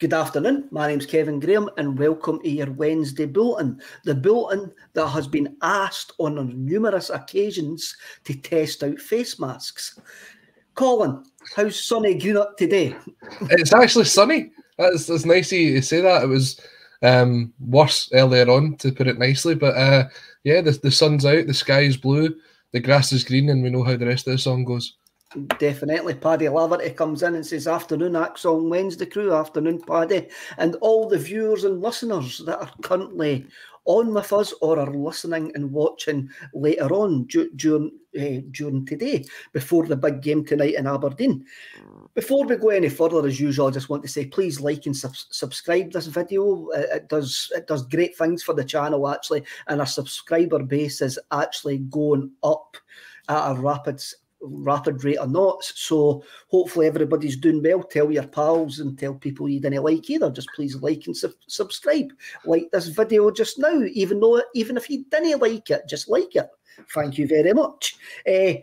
Good afternoon. My name's Kevin Graham, and welcome to your Wednesday bulletin. The bulletin that has been asked on numerous occasions to test out face masks. Colin, how's sunny Greenock today? It's actually sunny. That's, that's nice you to say that. It was um, worse earlier on, to put it nicely. But uh, yeah, the, the sun's out, the sky is blue, the grass is green, and we know how the rest of the song goes. Definitely. Paddy Laverty comes in and says, Afternoon, ACSOM Wednesday crew, afternoon, Paddy. And all the viewers and listeners that are currently on with us or are listening and watching later on during, uh, during today before the big game tonight in Aberdeen. Before we go any further, as usual, I just want to say please like and sub- subscribe this video. It, it does it does great things for the channel actually, and our subscriber base is actually going up at a rapid rapid rate of knots. So hopefully everybody's doing well. Tell your pals and tell people you didn't like either. Just please like and su- subscribe. Like this video just now, even though even if you didn't like it, just like it. Thank you very much. Uh,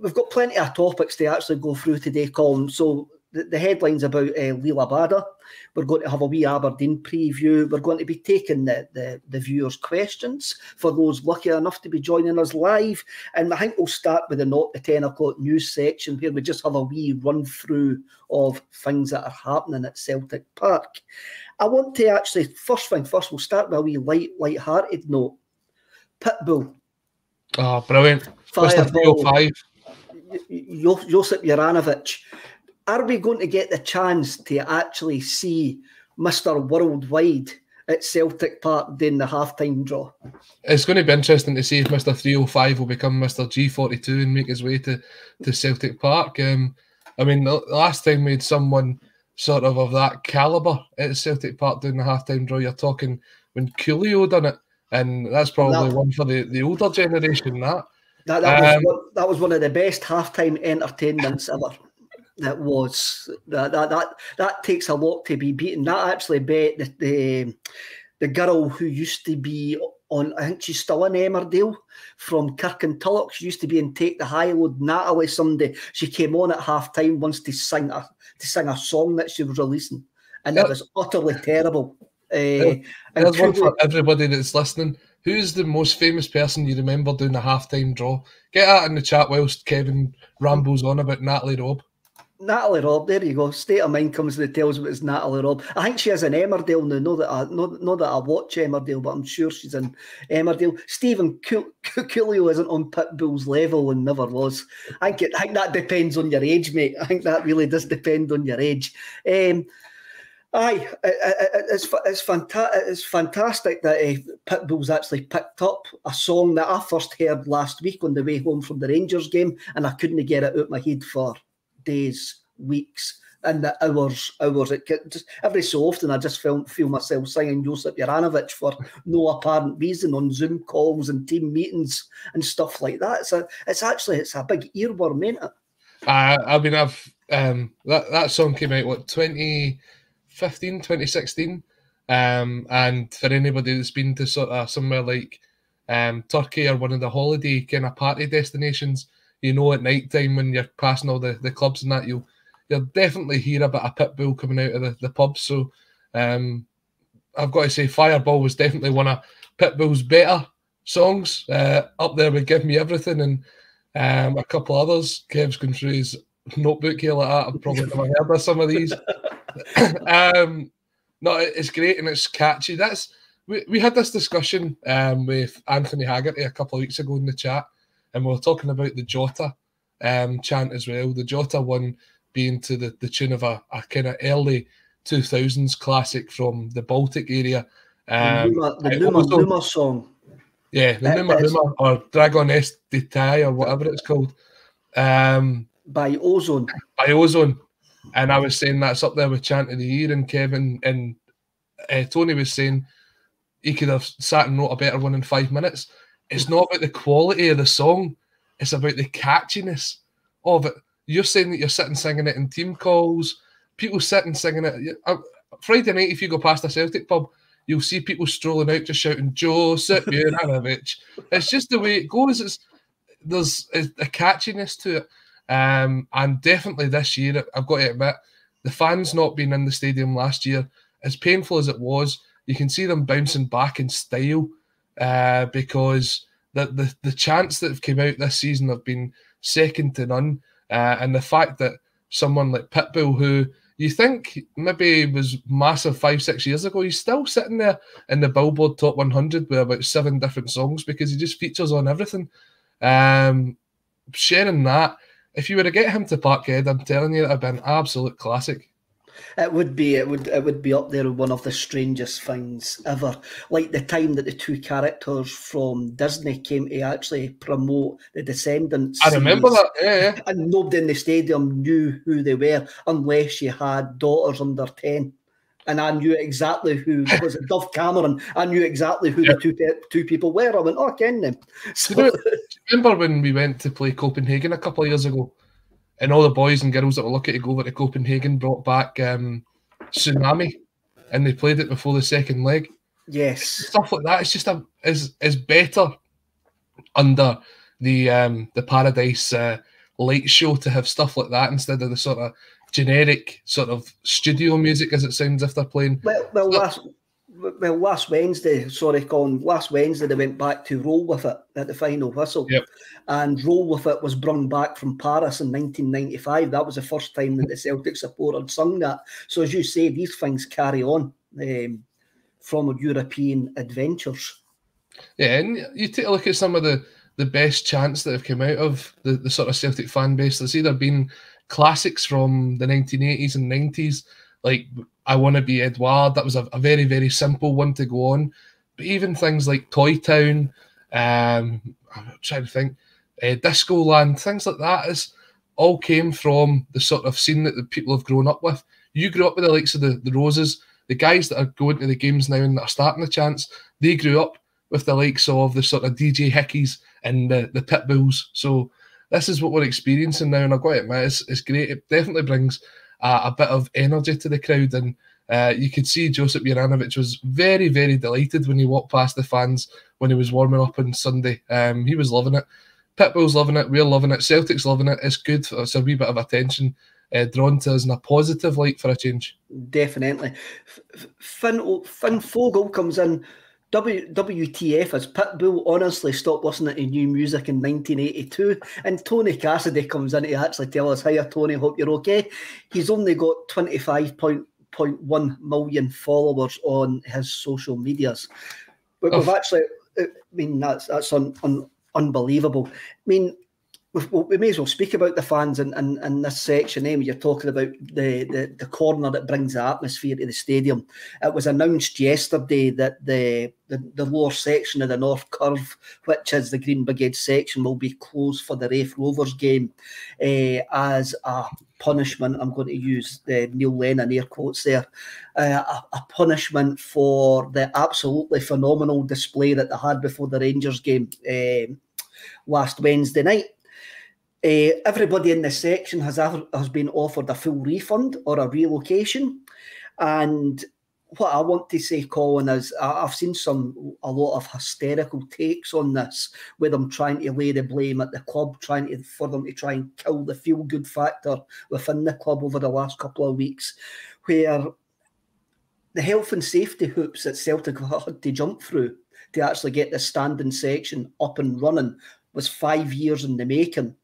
we've got plenty of topics to actually go through today, Colin. So the, the headlines about uh, Liel Abada. We're going to have a wee Aberdeen preview. We're going to be taking the, the, the viewers' questions for those lucky enough to be joining us live. And I think we'll start with the not the 10 o'clock news section where we just have a wee run through of things that are happening at Celtic Park. I want to actually, first thing first, we'll start with a wee light, light-hearted note. Pitbull. Oh, brilliant. Fireball. 305. Josip Juranovic are we going to get the chance to actually see Mr. Worldwide at Celtic Park during the halftime draw? It's going to be interesting to see if Mr. 305 will become Mr. G42 and make his way to, to Celtic Park. Um, I mean, the last time we had someone sort of of that calibre at Celtic Park doing the halftime draw, you're talking when Coolio done it, and that's probably that, one for the, the older generation. That that, that, um, was one, that was one of the best halftime entertainments ever that was that that that, that takes a lot to be beaten. That actually bet the, the the girl who used to be on, I think she's still in Emmerdale from Kirk Kirkintilloch. She used to be in Take the High Road. Natalie, Sunday, she came on at half time once to sing a to sing a song that she was releasing, and yep. it was utterly terrible. Uh, There's one for everybody that's listening. Who's the most famous person you remember doing a halftime draw? Get that in the chat whilst Kevin rambles on about Natalie Robb. Natalie Robb, there you go. State of mind comes and tells me it's Natalie Robb. I think she is in Emmerdale now. Know that I know, know that I watch Emmerdale, but I'm sure she's in Emmerdale. Stephen Coolio isn't on Pitbull's level and never was. I think, it, I think that depends on your age, mate. I think that really does depend on your age. Um, Aye, it's it's, fanta- it's fantastic that uh, Pitbull's actually picked up a song that I first heard last week on the way home from the Rangers game, and I couldn't get it out my head for days, weeks, and the hours, hours. It just every so often I just feel feel myself singing Josip Juranovic for no apparent reason on Zoom calls and team meetings and stuff like that. A, it's actually it's a big earworm, ain't it? Uh, I mean, I've um, that that song came out what 2015, 2016, um, and for anybody that's been to sort of somewhere like um, Turkey or one of the holiday kind of party destinations, you know, at night time when you're passing all the, the clubs and that, you'll you'll definitely hear a bit of Pitbull coming out of the, the pub. So um, I've got to say, Fireball was definitely one of Pitbull's better songs. Uh, up there with Give Me Everything and um, a couple others. Kev's going through his notebook here like that. I've probably never heard of some of these. um, no, it's great and it's catchy. That's we, we had this discussion um, with Anthony Haggerty a couple of weeks ago in the chat and we are talking about the Jota um, chant as well. The Jota one being to the, the tune of a, a kind of early 2000s classic from the Baltic area. Um, the Numa, also, Numa song. Yeah, the Numa Numa or Dragostea Din Tei or whatever it's called. Um, by O-Zone. By O-Zone. And I was saying that's up there with Chant of the Year, and Kevin and uh, Tony was saying he could have sat and wrote a better one in five minutes. It's not about the quality of the song, it's about the catchiness of it. You're saying that you're sitting singing it in team calls, people sitting singing it. Uh, Friday night, if you go past a Celtic pub, you'll see people strolling out just shouting Josip Juranovic. it's just the way it goes. It's there's a catchiness to it. Um, and definitely this year, I've got to admit, the fans not being in the stadium last year, as painful as it was, you can see them bouncing back in style uh, because the, the the chants that have come out this season have been second to none, uh, and the fact that someone like Pitbull, who you think maybe was massive five six years ago, he's still sitting there in the Billboard Top 100 with about seven different songs because he just features on everything. Um, sharing that, if you were to get him to Parkhead, I'm telling you, it'd be an absolute classic. It would be. It would. It would be up there with one of the strangest things ever. Like the time that the two characters from Disney came to actually promote the Descendants. I remember that. Yeah, yeah. And nobody in the stadium knew who they were unless you had daughters under ten. And I knew exactly who was it, Dove Cameron. I knew exactly who the two two people were. I went, oh, I ken them. So, you know, remember when we went to play Copenhagen a couple of years ago? And all the boys and girls that were lucky to go over to Copenhagen brought back um, Tsunami, and they played it before the second leg. Yes, stuff like that. It's just a is is better under the um, the Paradise uh, light show to have stuff like that instead of the sort of generic sort of studio music as it sounds if they're playing. Well, well, last well, last Wednesday, sorry, Colin, last Wednesday they went back to roll with it at the final whistle. Yep. And roll with it was brought back from Paris in 1995. That was the first time that the Celtic supporter had sung that. So, as you say, these things carry on um, from European adventures. Yeah, and you take a look at some of the, the best chants that have come out of the, the sort of Celtic fan base. There's either been classics from the 1980s and 90s like I want to be Edouard. That was a, a, very very simple one to go on. But even things like Toy Town, um, I'm trying to think, uh, Disco Land, things like that is all came from the sort of scene that the people have grown up with. You grew up with the likes of the, the Roses, the guys that are going to the games now and that are starting the chance. They grew up with the likes of the sort of DJ Hickeys and the, the Pitbulls. So this is what we're experiencing now, and I've got to admit, it's, it's great. It definitely brings a, a bit of energy to the crowd. And uh, you could see Josip Juranovic was very, very delighted when he walked past the fans when he was warming up on Sunday. Um, he was loving it. Pitbull's loving it. We're loving it. Celtic's loving it. It's good. It's a wee bit of attention uh, drawn to us in a positive light for a change. Definitely. Finn, Finn Fogel comes in W, WTF as Pitbull honestly stopped listening to new music in 1982. And Tony Cassidy comes in to actually tell us, Hiya, Tony, hope you're okay. He's only got 25.1 million followers on his social medias. But we've actually, I mean, that's that's un, un, unbelievable. I mean, we may as well speak about the fans in, in, in this section. Eh? You're talking about the, the, the corner that brings the atmosphere to the stadium. It was announced yesterday that the, the, the lower section of the North Curve, which is the Green Brigade section, will be closed for the Raith Rovers game uh, as a punishment. I'm going to use the Neil Lennon air quotes there. Uh, a, a, punishment for the absolutely phenomenal display that they had before the Rangers game last Wednesday night. Uh, everybody in this section has has been offered a full refund or a relocation, and what I want to say, Colin, is I've seen some a lot of hysterical takes on this, with them trying to lay the blame at the club, trying to for them to try and kill the feel good factor within the club over the last couple of weeks, where the health and safety hoops that Celtic had to jump through to actually get the standing section up and running was five years in the making.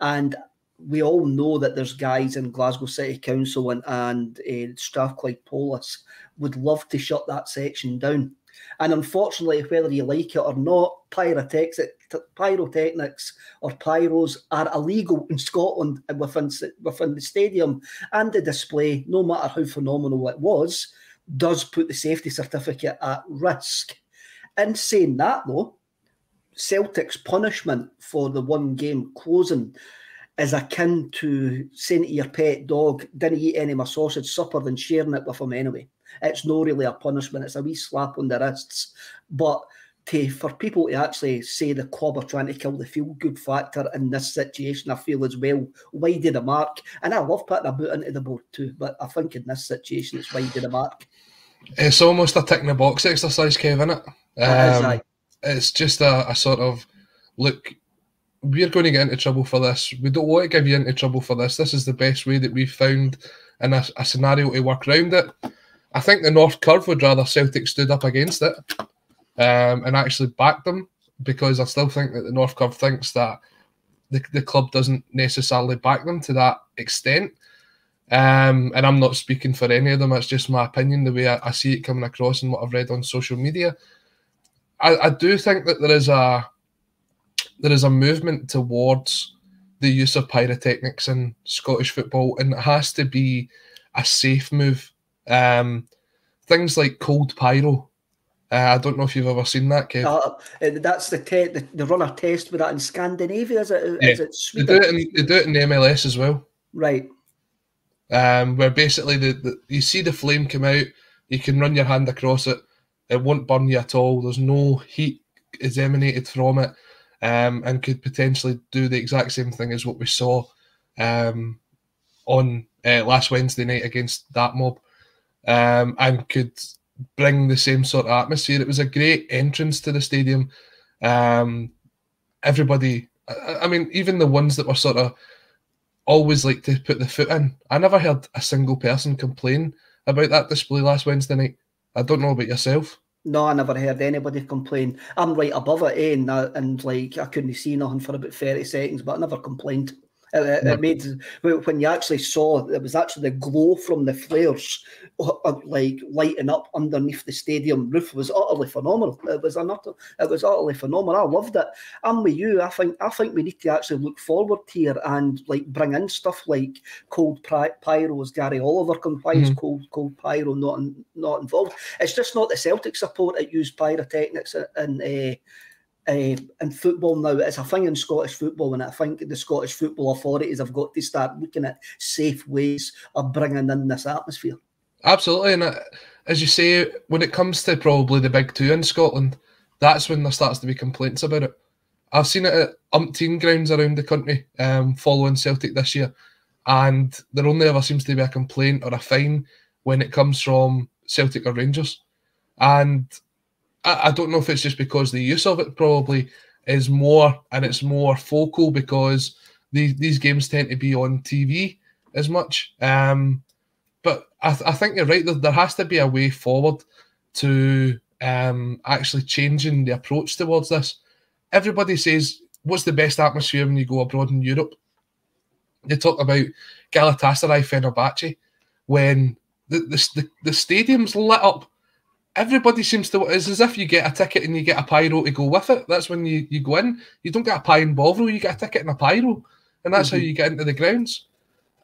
And we all know that there's guys in Glasgow City Council and, and uh, Strathclyde Police would love to shut that section down. And unfortunately, whether you like it or not, pyrotechnics, pyrotechnics or pyros are illegal in Scotland within, within the stadium. And the display, no matter how phenomenal it was, does put the safety certificate at risk. In saying that, though, Celtic's punishment for the one game closing is akin to saying to your pet dog, didn't eat any of my sausage supper, than sharing it with him anyway. It's not really a punishment, it's a wee slap on the wrists. But to, for people to actually say the club are trying to kill the feel good factor in this situation, I feel as well, wide of the mark. And I love putting a boot into the board too, but I think in this situation it's wide of the mark. It's almost a tick in the box exercise, Kevin, it? Um, it's just a, a sort of look. we're going to get into trouble for this. We don't want to give you into trouble for this. This is the best way that we've found in a, a scenario to work around it. I think the North Curve would rather Celtic stood up against it um, and actually backed them because I still think that the North Curve thinks that the, the club doesn't necessarily back them to that extent. Um, and I'm not speaking for any of them. It's just my opinion, the way I, I see it coming across and what I've read on social media. I, I do think that there is a there is a movement towards the use of pyrotechnics in Scottish football, and it has to be a safe move. Um, things like cold pyro. Uh, I don't know if you've ever seen that, Kev. Uh, that's the, te- the the runner test with that in Scandinavia. Is it? Yeah. Is it they do it in they do it in the MLS as well. Right. Um, where basically the, the you see the flame come out, you can run your hand across it, it won't burn you at all. There's no heat is emanated from it um, and could potentially do the exact same thing as what we saw um, on uh, last Wednesday night against that mob, um, and could bring the same sort of atmosphere. It was a great entrance to the stadium. Um, everybody, I, I mean, even the ones that were sort of always like to put the foot in. I never heard a single person complain about that display last Wednesday night. I don't know about yourself. No, I never heard anybody complain. I'm right above it, eh? And, uh, and like I couldn't see nothing for about 30 seconds, but I never complained. It, it, made when you actually saw it was actually the glow from the flares, uh, uh, like lighting up underneath the stadium roof was utterly phenomenal. It was another, it was utterly phenomenal. I loved it. I'm with you. I think I think we need to actually look forward here and like bring in stuff like cold pyros. Gary Oliver can why is mm-hmm. cold cold pyro not not involved? It's just not the Celtic support that used pyrotechnics and. Uh, uh, in football now. It's a thing in Scottish football, and I think the Scottish football authorities have got to start looking at safe ways of bringing in this atmosphere. Absolutely, and uh, as you say, when it comes to probably the big two in Scotland, that's when there starts to be complaints about it. I've seen it at umpteen grounds around the country um, following Celtic this year, and there only ever seems to be a complaint or a fine when it comes from Celtic or Rangers. And I, I don't know if it's just because the use of it probably is more and it's more focal because these these games tend to be on TV as much. Um, but I, th- I think you're right. There, there has to be a way forward to um, actually changing the approach towards this. Everybody says, "What's the best atmosphere when you go abroad in Europe?" They talk about Galatasaray Fenerbahce when the, the, the, the stadium's lit up everybody seems to it's as if you get a ticket and you get a pyro to go with it. That's when you, you go in. You don't get a pie and bovril, you get a ticket and a pyro. And that's mm-hmm. how you get into the grounds.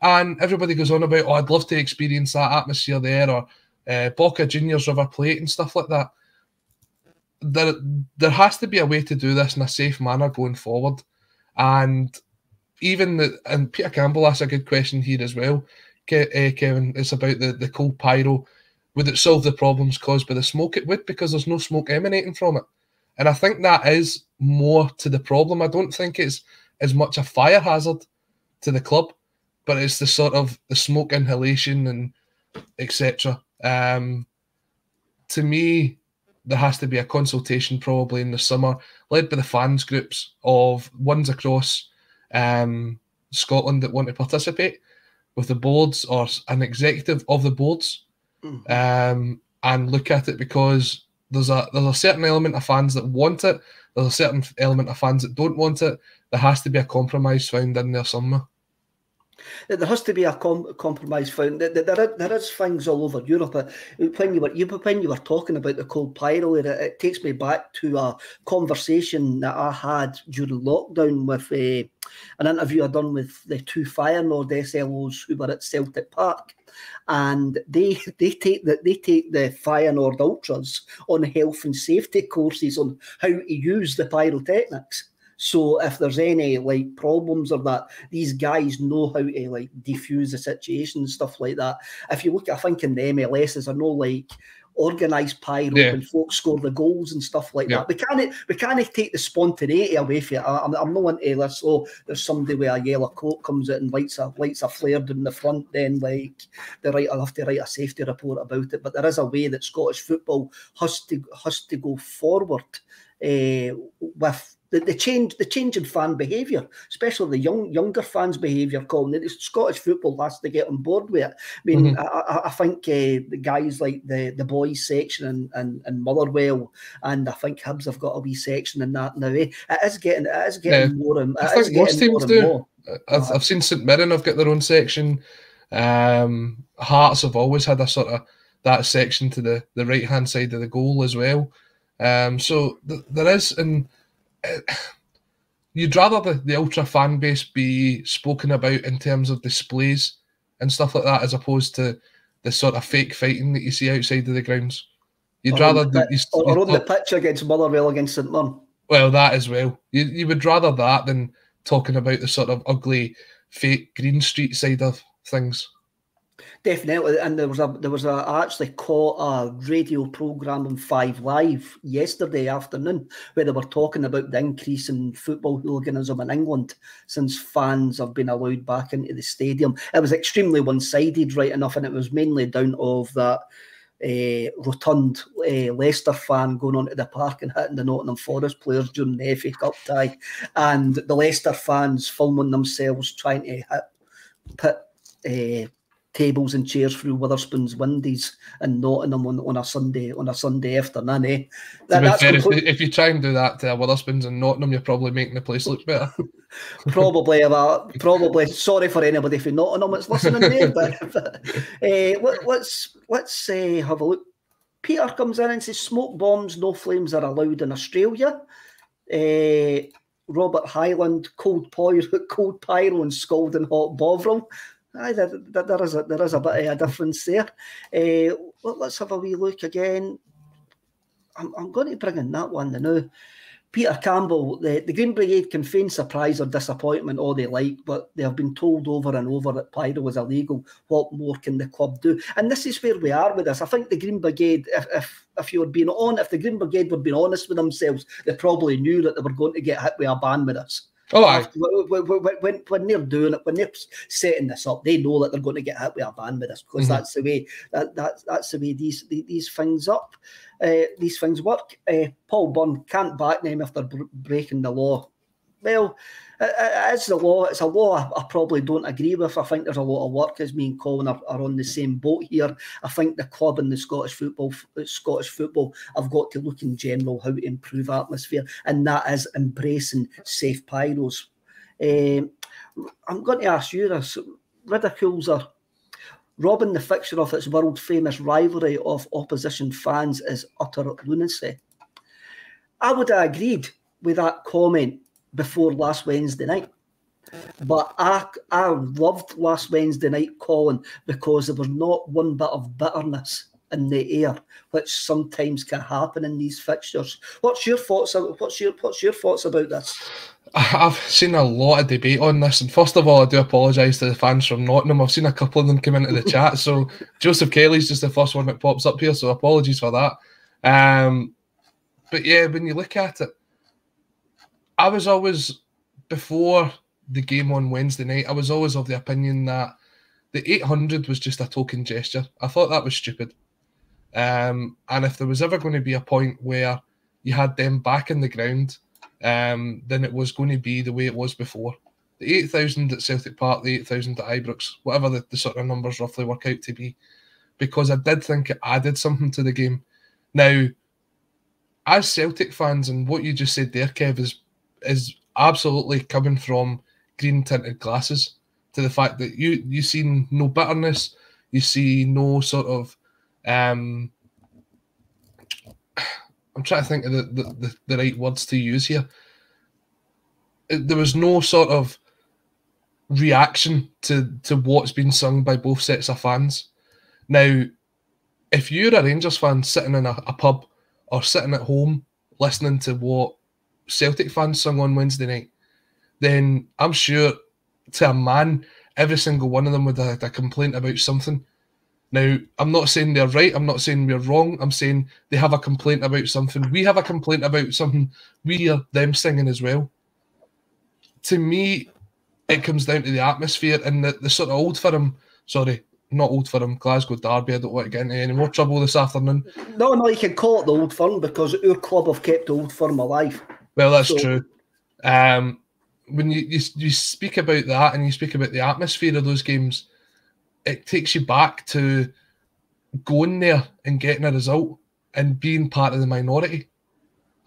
And everybody goes on about, oh, I'd love to experience that atmosphere there, or uh, Boca Juniors River Plate and stuff like that. There, there has to be a way to do this in a safe manner going forward. And even the and Peter Campbell asked a good question here as well, uh, Kevin. It's about the the cold pyro would it solve the problems caused by the smoke? It would because there's no smoke emanating from it. And I think that is more to the problem. I don't think it's as much a fire hazard to the club, but it's the sort of the smoke inhalation and etc. Um, to me, there has to be a consultation probably in the summer, led by the fans groups of ones across um, Scotland that want to participate with the boards or an executive of the boards mm. um, and look at it because there's a there's a certain element of fans that want it. There's a certain element of fans that don't want it. There has to be a compromise found in there somewhere. There has to be a com- compromise found. There, there, there is things all over Europe. When you were you, when you were talking about the cold pyro, it, it takes me back to a conversation that I had during lockdown with uh, an interview I done with the two Feyenoord SLOs who were at Celtic Park and they they take the they take the Feyenoord ultras on health and safety courses on how to use the pyrotechnics. So if there's any like problems or that, these guys know how to like defuse the situation and stuff like that. If you look, I think in the MLS, I know like organised pyro yeah. and folks score the goals and stuff like yeah. that. We can't we can't take the spontaneity away from it. I'm, I'm not into this. So there's somebody with a yellow coat comes out and lights a lights a flare in the front. Then like they write, I'll have to write a safety report about it. But there is a way that Scottish football has to has to go forward uh, with the, the change the change in fan behaviour, especially the young younger fans' behaviour, Colin. The Scottish football has to get on board with it. I mean, mm-hmm. I, I, think uh, the guys like the the boys section and, and, and Motherwell, and I think Hibs have got a wee section in that now. Eh? It is getting it is getting yeah. more. And, I think most teams do. More. I've, I've seen St Mirren have got their own section. Um, Hearts have always had a sort of that section to the, the right hand side of the goal as well. Um, so th- there is, and you'd rather the, the ultra fan base be spoken about in terms of displays and stuff like that, as opposed to the sort of fake fighting that you see outside of the grounds. You'd or rather the, you, or, on the pitch against Motherwell against St Mirren. Well, that as well. You you would rather that than talking about the sort of ugly fake Green Street side of things. Definitely, and there was a there was a I actually caught a radio program on Five Live yesterday afternoon where they were talking about the increase in football hooliganism in England since fans have been allowed back into the stadium. It was extremely one sided, right enough, and it was mainly down of that uh, rotund uh, Leicester fan going onto the park and hitting the Nottingham Forest players during the FA Cup tie, and the Leicester fans filming themselves trying to hit, put uh, tables and chairs through Wetherspoon's windies and Nottingham on, on a Sunday on a Sunday afternoon. Eh? That, fair, complete... if, you try and do that to Wetherspoons and Nottingham, you're probably making the place look better. probably about probably sorry for anybody from Nottingham that's listening there, but, but uh, let, us let's uh, have a look. Peter comes in and says smoke bombs, no flames are allowed in Australia. Uh, Robert Highland, cold pyro, cold pyro and scalding hot bovril. There, is a, there is a bit of a difference there. Uh, let's have a wee look again. I'm, I'm going to bring in that one now. Peter Campbell, the, the Green Brigade can feign surprise or disappointment all they like, but they have been told over and over that pyro was illegal. What more can the club do? And this is where we are with this. I think the Green Brigade, if if, if you had been on, if the Green Brigade would been honest with themselves, they probably knew that they were going to get hit with a ban with us. Oh, I... when, when, they're doing it, when they're setting this up, they know that they're going to get hit with a ban with this because mm-hmm. that's the way that, that that's the way these these things up, uh, these things work. Uh, Paul Byrne can't back them if they're breaking the law. Well, it's the law. It's a law I, probably don't agree with. I think there's a lot of work as me and Colin are, are, on the same boat here. I think the club and the Scottish football, Scottish football, I've got to look in general how to improve atmosphere, and that is embracing safe pyros. Um, I'm going to ask you this: ridicules are robbing the fixture of its world famous rivalry of opposition fans is utter lunacy. I would have agreed with that comment before last Wednesday night. But I, I loved last Wednesday night, Colin, because there was not one bit of bitterness in the air, which sometimes can happen in these fixtures. What's your thoughts? What's your What's your thoughts about this? I've seen a lot of debate on this, and first of all, I do apologise to the fans from Nottingham. I've seen a couple of them come into the chat, so Joseph Kelly's just the first one that pops up here, so apologies for that. Um, but yeah, when you look at it, I was always before the game on Wednesday night. I was always of the opinion that the 800 was just a token gesture. I thought that was stupid. Um, and if there was ever going to be a point where you had them back in the ground, um, then it was going to be the way it was before. The 8,000 at Celtic Park, the 8,000 at Ibrox, whatever the, the sort of numbers roughly work out to be, because I did think it added something to the game. Now, as Celtic fans, and what you just said there, Kev, is is absolutely coming from green tinted glasses to the fact that you you see no bitterness, you see no sort of um I'm trying to think of the, the, the, right words to use here. There was no sort of reaction to to what's been sung by both sets of fans. Now, if you're a Rangers fan sitting in a, a pub or sitting at home listening to what Celtic fans sung on Wednesday night, then I'm sure to a man, every single one of them would have had a complaint about something. Now, I'm not saying they're right. I'm not saying we're wrong. I'm saying they have a complaint about something. We have a complaint about something. We hear them singing as well. To me, it comes down to the atmosphere and the, the sort of old firm, sorry, not old firm, Glasgow Derby. I don't want to get into any more trouble this afternoon. No, no, you can call it the old firm because our club have kept the old firm alive. Well, that's so, true. Um, when you, you you speak about that and you speak about the atmosphere of those games, it takes you back to going there and getting a result and being part of the minority.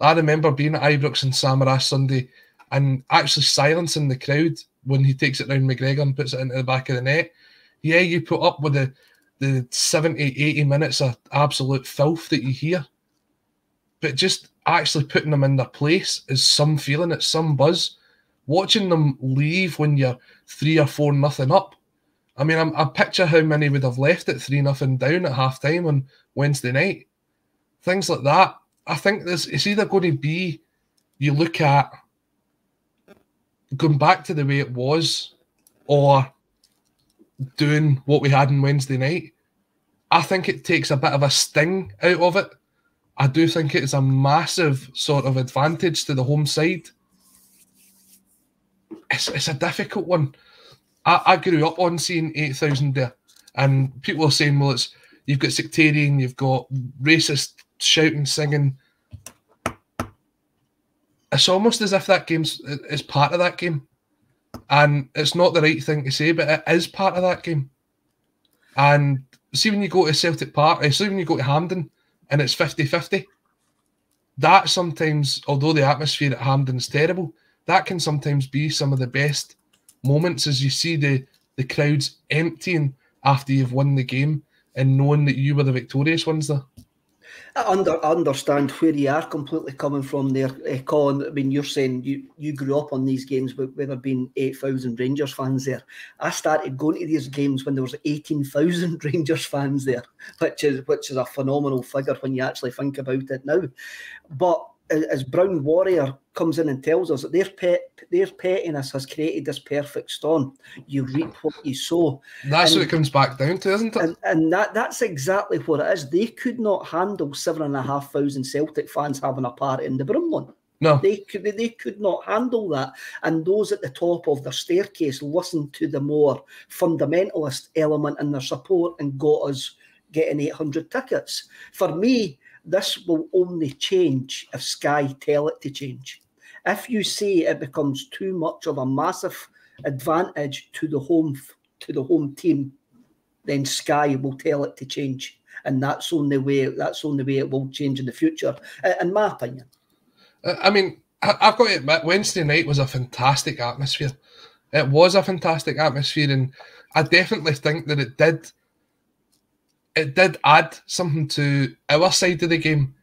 I remember being at Ibrox and Samaras Sunday and actually silencing the crowd when he takes it round McGregor and puts it into the back of the net. Yeah, you put up with the the 70, 80 minutes of absolute filth that you hear. But just actually putting them in their place is some feeling, it's some buzz. Watching them leave when you're three or four nothing up. I mean, I'm, I picture how many would have left at three nothing down at half time on Wednesday night. Things like that. I think this it's either going to be you look at going back to the way it was or doing what we had on Wednesday night. I think it takes a bit of a sting out of it. I do think it's a massive sort of advantage to the home side. It's, it's a difficult one. I, I grew up on seeing 8,000 there, and people are saying, well, it's you've got sectarian, you've got racist shouting, singing. It's almost as if that game's is part of that game. And it's not the right thing to say, but it is part of that game. And see when you go to Celtic Park, eh, see when you go to Hampden and it's 50-50, that sometimes, although the atmosphere at Hampden is terrible, that can sometimes be some of the best moments as you see the, the crowds emptying after you've won the game and knowing that you were the victorious ones there. I under, understand where you are completely coming from there, uh, Colin. I mean, you're saying you, you grew up on these games with there being 8,000 Rangers fans there. I started going to these games when there was 18,000 Rangers fans there, which is which is a phenomenal figure when you actually think about it now. But as Brown Warrior comes in and tells us that their pet their pettiness has created this perfect storm. You reap what you sow. That's and, what it comes back down to, isn't it? And, and that that's exactly what it is. They could not handle seven and a half thousand Celtic fans having a party in the Broomloan. No, they could they could not handle that. And those at the top of the staircase listened to the more fundamentalist element in their support and got us getting 800 tickets. For me, this will only change if Sky tell it to change. If you say it becomes too much of a massive advantage to the home to the home team, then Sky will tell it to change, and that's only way that's only way it will change in the future, in my opinion. I mean, I've got to admit, Wednesday night was a fantastic atmosphere. It was a fantastic atmosphere, and I definitely think that it did it did add something to our side of the game.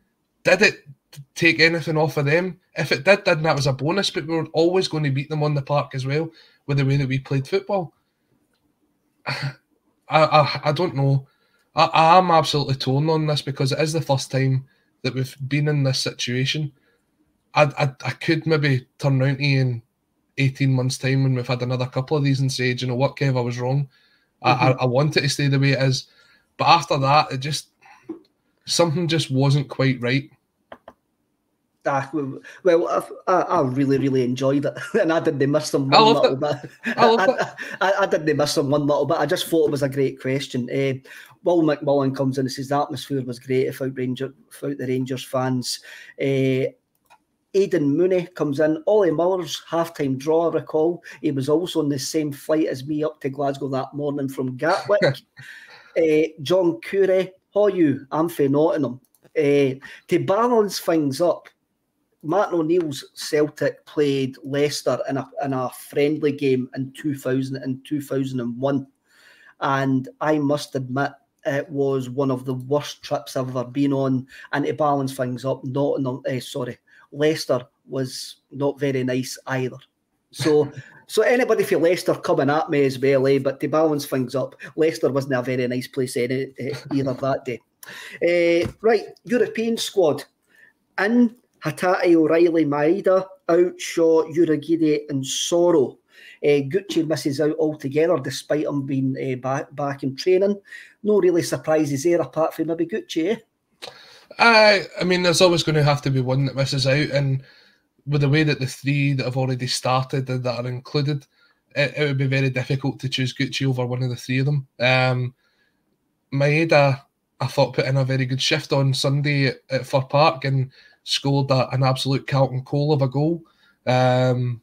Did it take anything off of them? If it did, then that was a bonus, but we were always going to beat them on the park as well with the way that we played football. I, I, I don't know. I, I am absolutely torn on this because it is the first time that we've been in this situation. I, I, I could maybe turn around to you in 18 months' time when we've had another couple of these and say, you know what, Kev, I was wrong. Mm-hmm. I, I, I want it to stay the way it is. But after that, it just something just wasn't quite right. Ah, well, I, I, really, really enjoyed it, and I didn't miss them one little it. bit. I, I, I, I, didn't miss them one little bit. I just thought it was a great question. Uh, Will McMullen comes in and says the atmosphere was great without Ranger, without the Rangers fans. Uh, Aidan Mooney comes in. Ollie Miller's halftime draw, I recall. He was also on the same flight as me up to Glasgow that morning from Gatwick. uh, John Curry, how you? I'm Nottingham. Uh, to balance things up, Martin O'Neill's Celtic played Leicester in a, in a friendly game in 2000 and 2001. And I must admit, it was one of the worst trips I've ever been on. And to balance things up, Nottingham, uh, sorry, Leicester was not very nice either. So So anybody for Leicester coming at me as well, eh? But to balance things up, Leicester wasn't a very nice place any, eh, either that day. Uh, right, European squad. In Hatate, O'Riley, Maeda, out, Shaw, Urhoghide and Soro. Uh, Gucci misses out altogether despite him being uh, back, back in training. No really surprises there apart from maybe Gucci, eh? I, I mean, there's always going to have to be one that misses out, and with the way that the three that have already started and that are included, it, it, would be very difficult to choose Gucci over one of the three of them. Um, Maeda, I thought, put in a very good shift on Sunday at, at Fir Park and scored a, an absolute Carlton Cole of a goal. Um,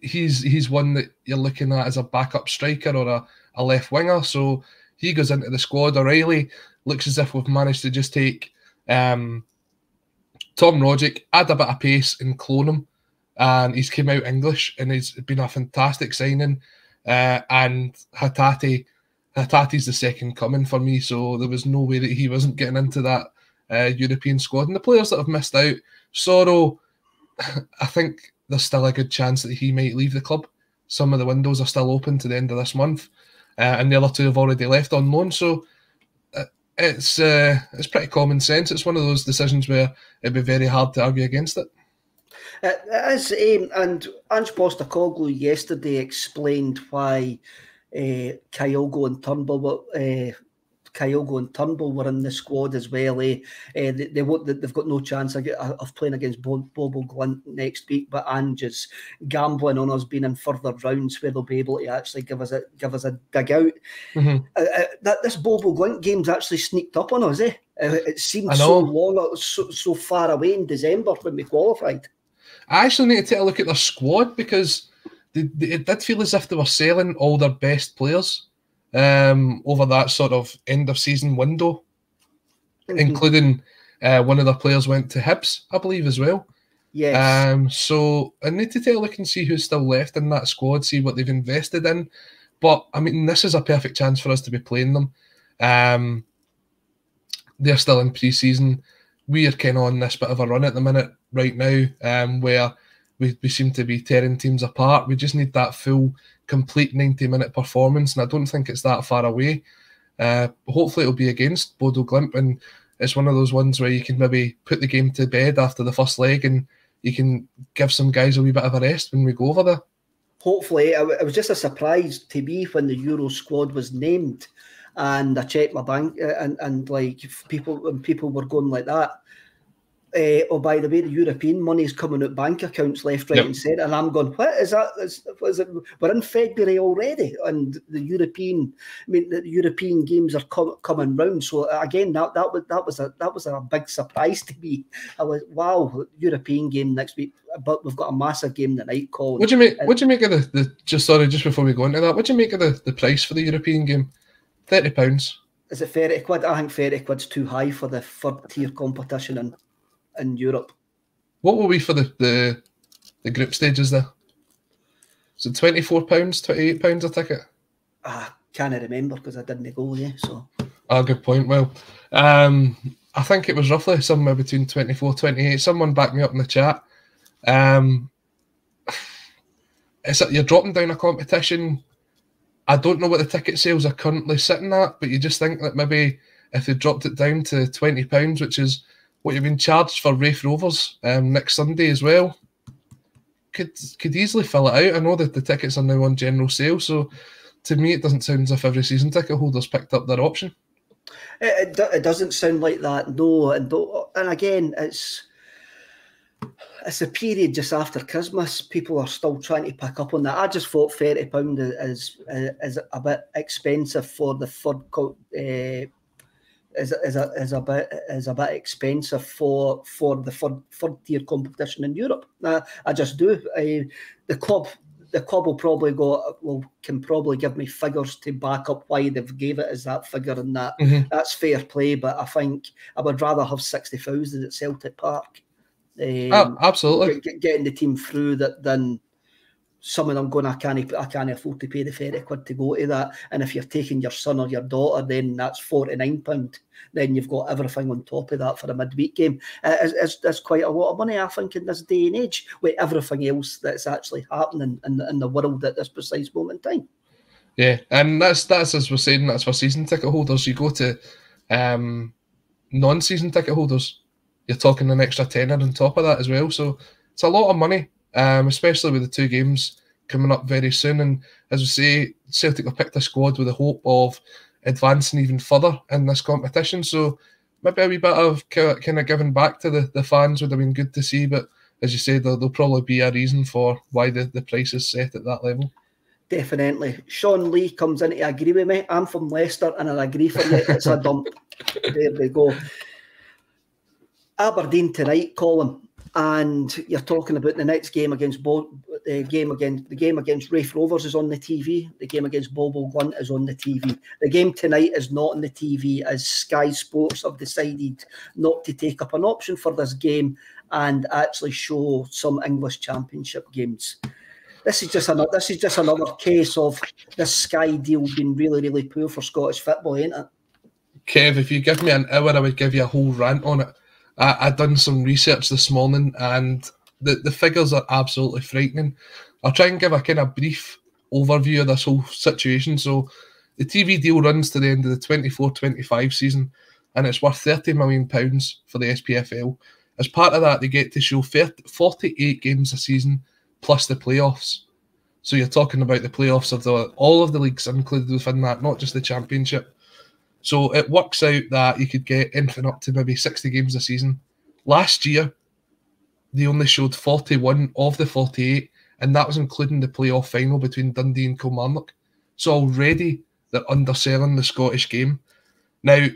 he's he's one that you're looking at as a backup striker or a, a left winger. So he goes into the squad. O'Riley looks as if we've managed to just take um, Tom Rogic, add a bit of pace and clone him. And he's came out English and he's been a fantastic signing. Uh, and Hatate, Hatate's the second coming for me. So there was no way that he wasn't getting into that uh, European squad. And the players that have missed out, Soro, I think there's still a good chance that he might leave the club. Some of the windows are still open to the end of this month, uh, and the other two have already left on loan. So it's uh, it's pretty common sense. It's one of those decisions where it'd be very hard to argue against it. It is, um, and Ange Postecoglou yesterday explained why uh, Kyogo and Turnbull uh, Kyogo and Turnbull were in the squad as well. Eh? Uh, they, they they've got no chance of, playing against Bodo Glimt next week, but Ange is gambling on us being in further rounds where they'll be able to actually give us a give us a dig out. Mm-hmm. Uh, uh, that this Bodo Glimt game's actually sneaked up on us. Eh? Uh, it seemed so long, so, so far away in December when we qualified. I actually need to take a look at their squad because they, they, it did feel as if they were selling all their best players um, over that sort of end of season window, mm-hmm. including uh, one of the players went to Hibs, I believe, as well. Yes. Um, so I need to take a look and see who's still left in that squad, see what they've invested in. But I mean, this is a perfect chance for us to be playing them. Um, they're still in pre-season. We are kind of on this bit of a run at the minute right now, um, where we, we seem to be tearing teams apart. We just need that full complete 90 minute performance, and I don't think it's that far away. Uh, hopefully, it'll be against Bodo Glimt, and it's one of those ones where you can maybe put the game to bed after the first leg and you can give some guys a wee bit of a rest when we go over there. Hopefully, it was just a surprise to me when the Euro squad was named, and I checked my bank, uh, and and like people when people were going like that, uh, oh, by the way, the European money is coming out bank accounts left, right, yep. and centre. And I'm going, what is that? Is, is it? We're in February already, and the European, I mean, the European games are com- coming round. So again, that that was that was a that was a big surprise to me. I was wow, European game next week, but we've got a massive game tonight called. What do you make? What do you make of the, the just sorry, just before we go into that, what do you make of the, the price for the European game? Thirty pounds. Is it thirty quid? I think thirty quid's too high for the third tier competition and in Europe. What were we for the, the the group stages there? So twenty four pounds, twenty eight pounds a ticket? Ah, can't remember because I didn't go there. So. Ah, good point. Well, um, I think it was roughly somewhere between 24, 28. Someone back me up in the chat. Um, it's you're dropping down a competition. I don't know what the ticket sales are currently sitting at, but you just think that maybe if they dropped it down to twenty pounds, which is what you've been charged for Raith Rovers um, next Sunday as well. Could could easily fill it out. I know that the tickets are now on general sale, so to me it doesn't sound as if every season ticket holders picked up their option. It, it, it doesn't sound like that, no. And and again, it's it's a period just after Christmas. People are still trying to pick up on that. I just thought thirty pound is, is is a bit expensive for the third uh, is, is, a, is a bit is a bit expensive for for the third, third tier competition in Europe. Uh, I just do. I, the club the club will probably go will can probably give me figures to back up why they've gave it as that figure and that mm-hmm. that's fair play. But I think I would rather have sixty thousand at Celtic Park. Um, oh, absolutely, get, getting the team through that than some of them going, I can't, I can't afford to pay the 30 quid to go to that. And if you're taking your son or your daughter, then that's 49 pound. Then you've got everything on top of that for a midweek game. Uh, it's, it's, it's, quite a lot of money, I think, in this day and age with everything else that's actually happening in, in the world at this precise moment in time. Yeah, and that's that's as we're saying, that's for season ticket holders. You go to um, non-season ticket holders, you're talking an extra tenner on top of that as well. So it's a lot of money um, especially with the two games coming up very soon. And as we say, Celtic have picked a squad with the hope of advancing even further in this competition. So maybe a wee bit of kind of giving back to the, the fans would have been good to see. But as you say, there'll, there'll probably be a reason for why the, the price is set at that level. Definitely. Sean Lee comes in to agree with me. I'm from Leicester and I agree for you. It's a dump. there we go. Aberdeen tonight, Colin and you're talking about the next game against Bo- the game against the game against Raith Rovers is on the TV. The game against Bobo Blunt is on the TV. The game tonight is not on the TV as Sky Sports have decided not to take up an option for this game and actually show some English Championship games. This is just another. This is just another case of this Sky deal being really, really poor for Scottish football, ain't it? Kev, if you give me an hour, I would give you a whole rant on it. I, I done some research this morning, and the, the figures are absolutely frightening. I'll try and give a kind of brief overview of this whole situation. So, the TV deal runs to the end of the 24-25 season, and it's worth 30 million pounds for the SPFL. As part of that, they get to show 30, 48 games a season plus the playoffs. So you're talking about the playoffs of the all of the leagues included within that, not just the championship. So it works out that you could get anything up to maybe 60 games a season. Last year, they only showed 41 of the 48, and that was including the playoff final between Dundee and Kilmarnock. So already they're underselling the Scottish game. Now,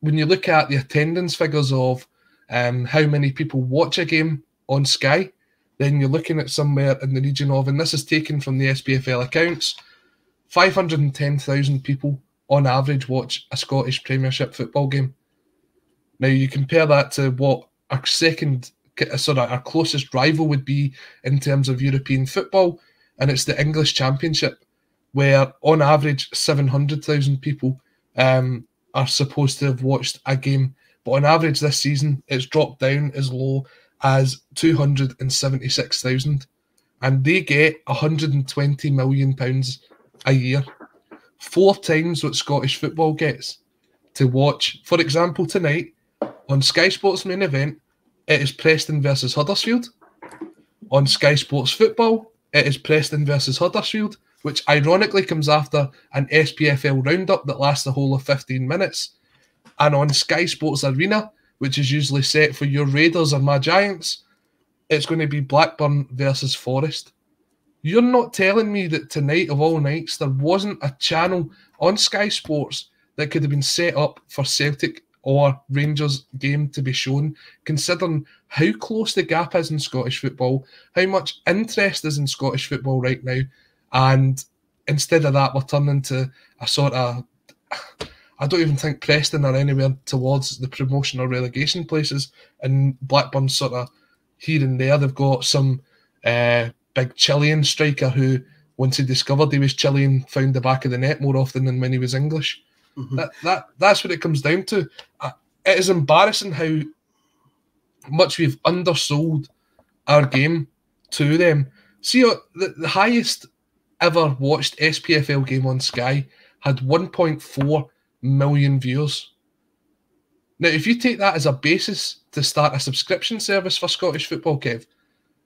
when you look at the attendance figures of um, how many people watch a game on Sky, then you're looking at somewhere in the region of, and this is taken from the SPFL accounts, 510,000 people on average watch a Scottish Premiership football game. Now you compare that to what our second, sort of our closest rival would be in terms of European football, and it's the English Championship, where on average 700,000 people um, are supposed to have watched a game, but on average this season it's dropped down as low as 276,000 and they get 120 million pounds a year. Four times what Scottish football gets to watch. For example, tonight on Sky Sports main event, it is Preston versus Huddersfield. On Sky Sports Football, it is Preston versus Huddersfield, which ironically comes after an SPFL roundup that lasts the whole of 15 minutes. And on Sky Sports Arena, which is usually set for your Raiders or my Giants, it's going to be Blackburn versus Forest. You're not telling me that tonight of all nights there wasn't a channel on Sky Sports that could have been set up for Celtic or Rangers game to be shown, considering how close the gap is in Scottish football, how much interest is in Scottish football right now, and instead of that, we're turning to a sort of I don't even think Preston are anywhere towards the promotion or relegation places, and Blackburn sort of here and there. They've got some uh, big Chilean striker who, once he discovered he was Chilean, found the back of the net more often than when he was English. Mm-hmm. That, that that's what it comes down to. Uh, it is embarrassing how much we've undersold our game to them. See, uh, the, the highest ever watched SPFL game on Sky had 1.4 million viewers. Now, if you take that as a basis to start a subscription service for Scottish football, Kev,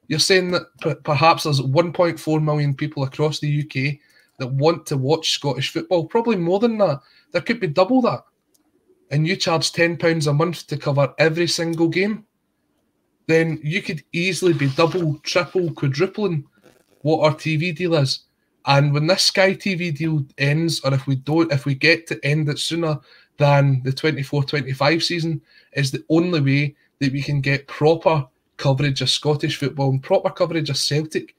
you're saying that perhaps there's 1.4 million people across the UK that want to watch Scottish football, probably more than that. There could be double that. And you charge £10 a month to cover every single game. Then you could easily be double, triple, quadrupling what our TV deal is. And when this Sky TV deal ends, or if we don't, if we get to end it sooner than the 24-25 season, is the only way that we can get proper coverage of Scottish football and proper coverage of Celtic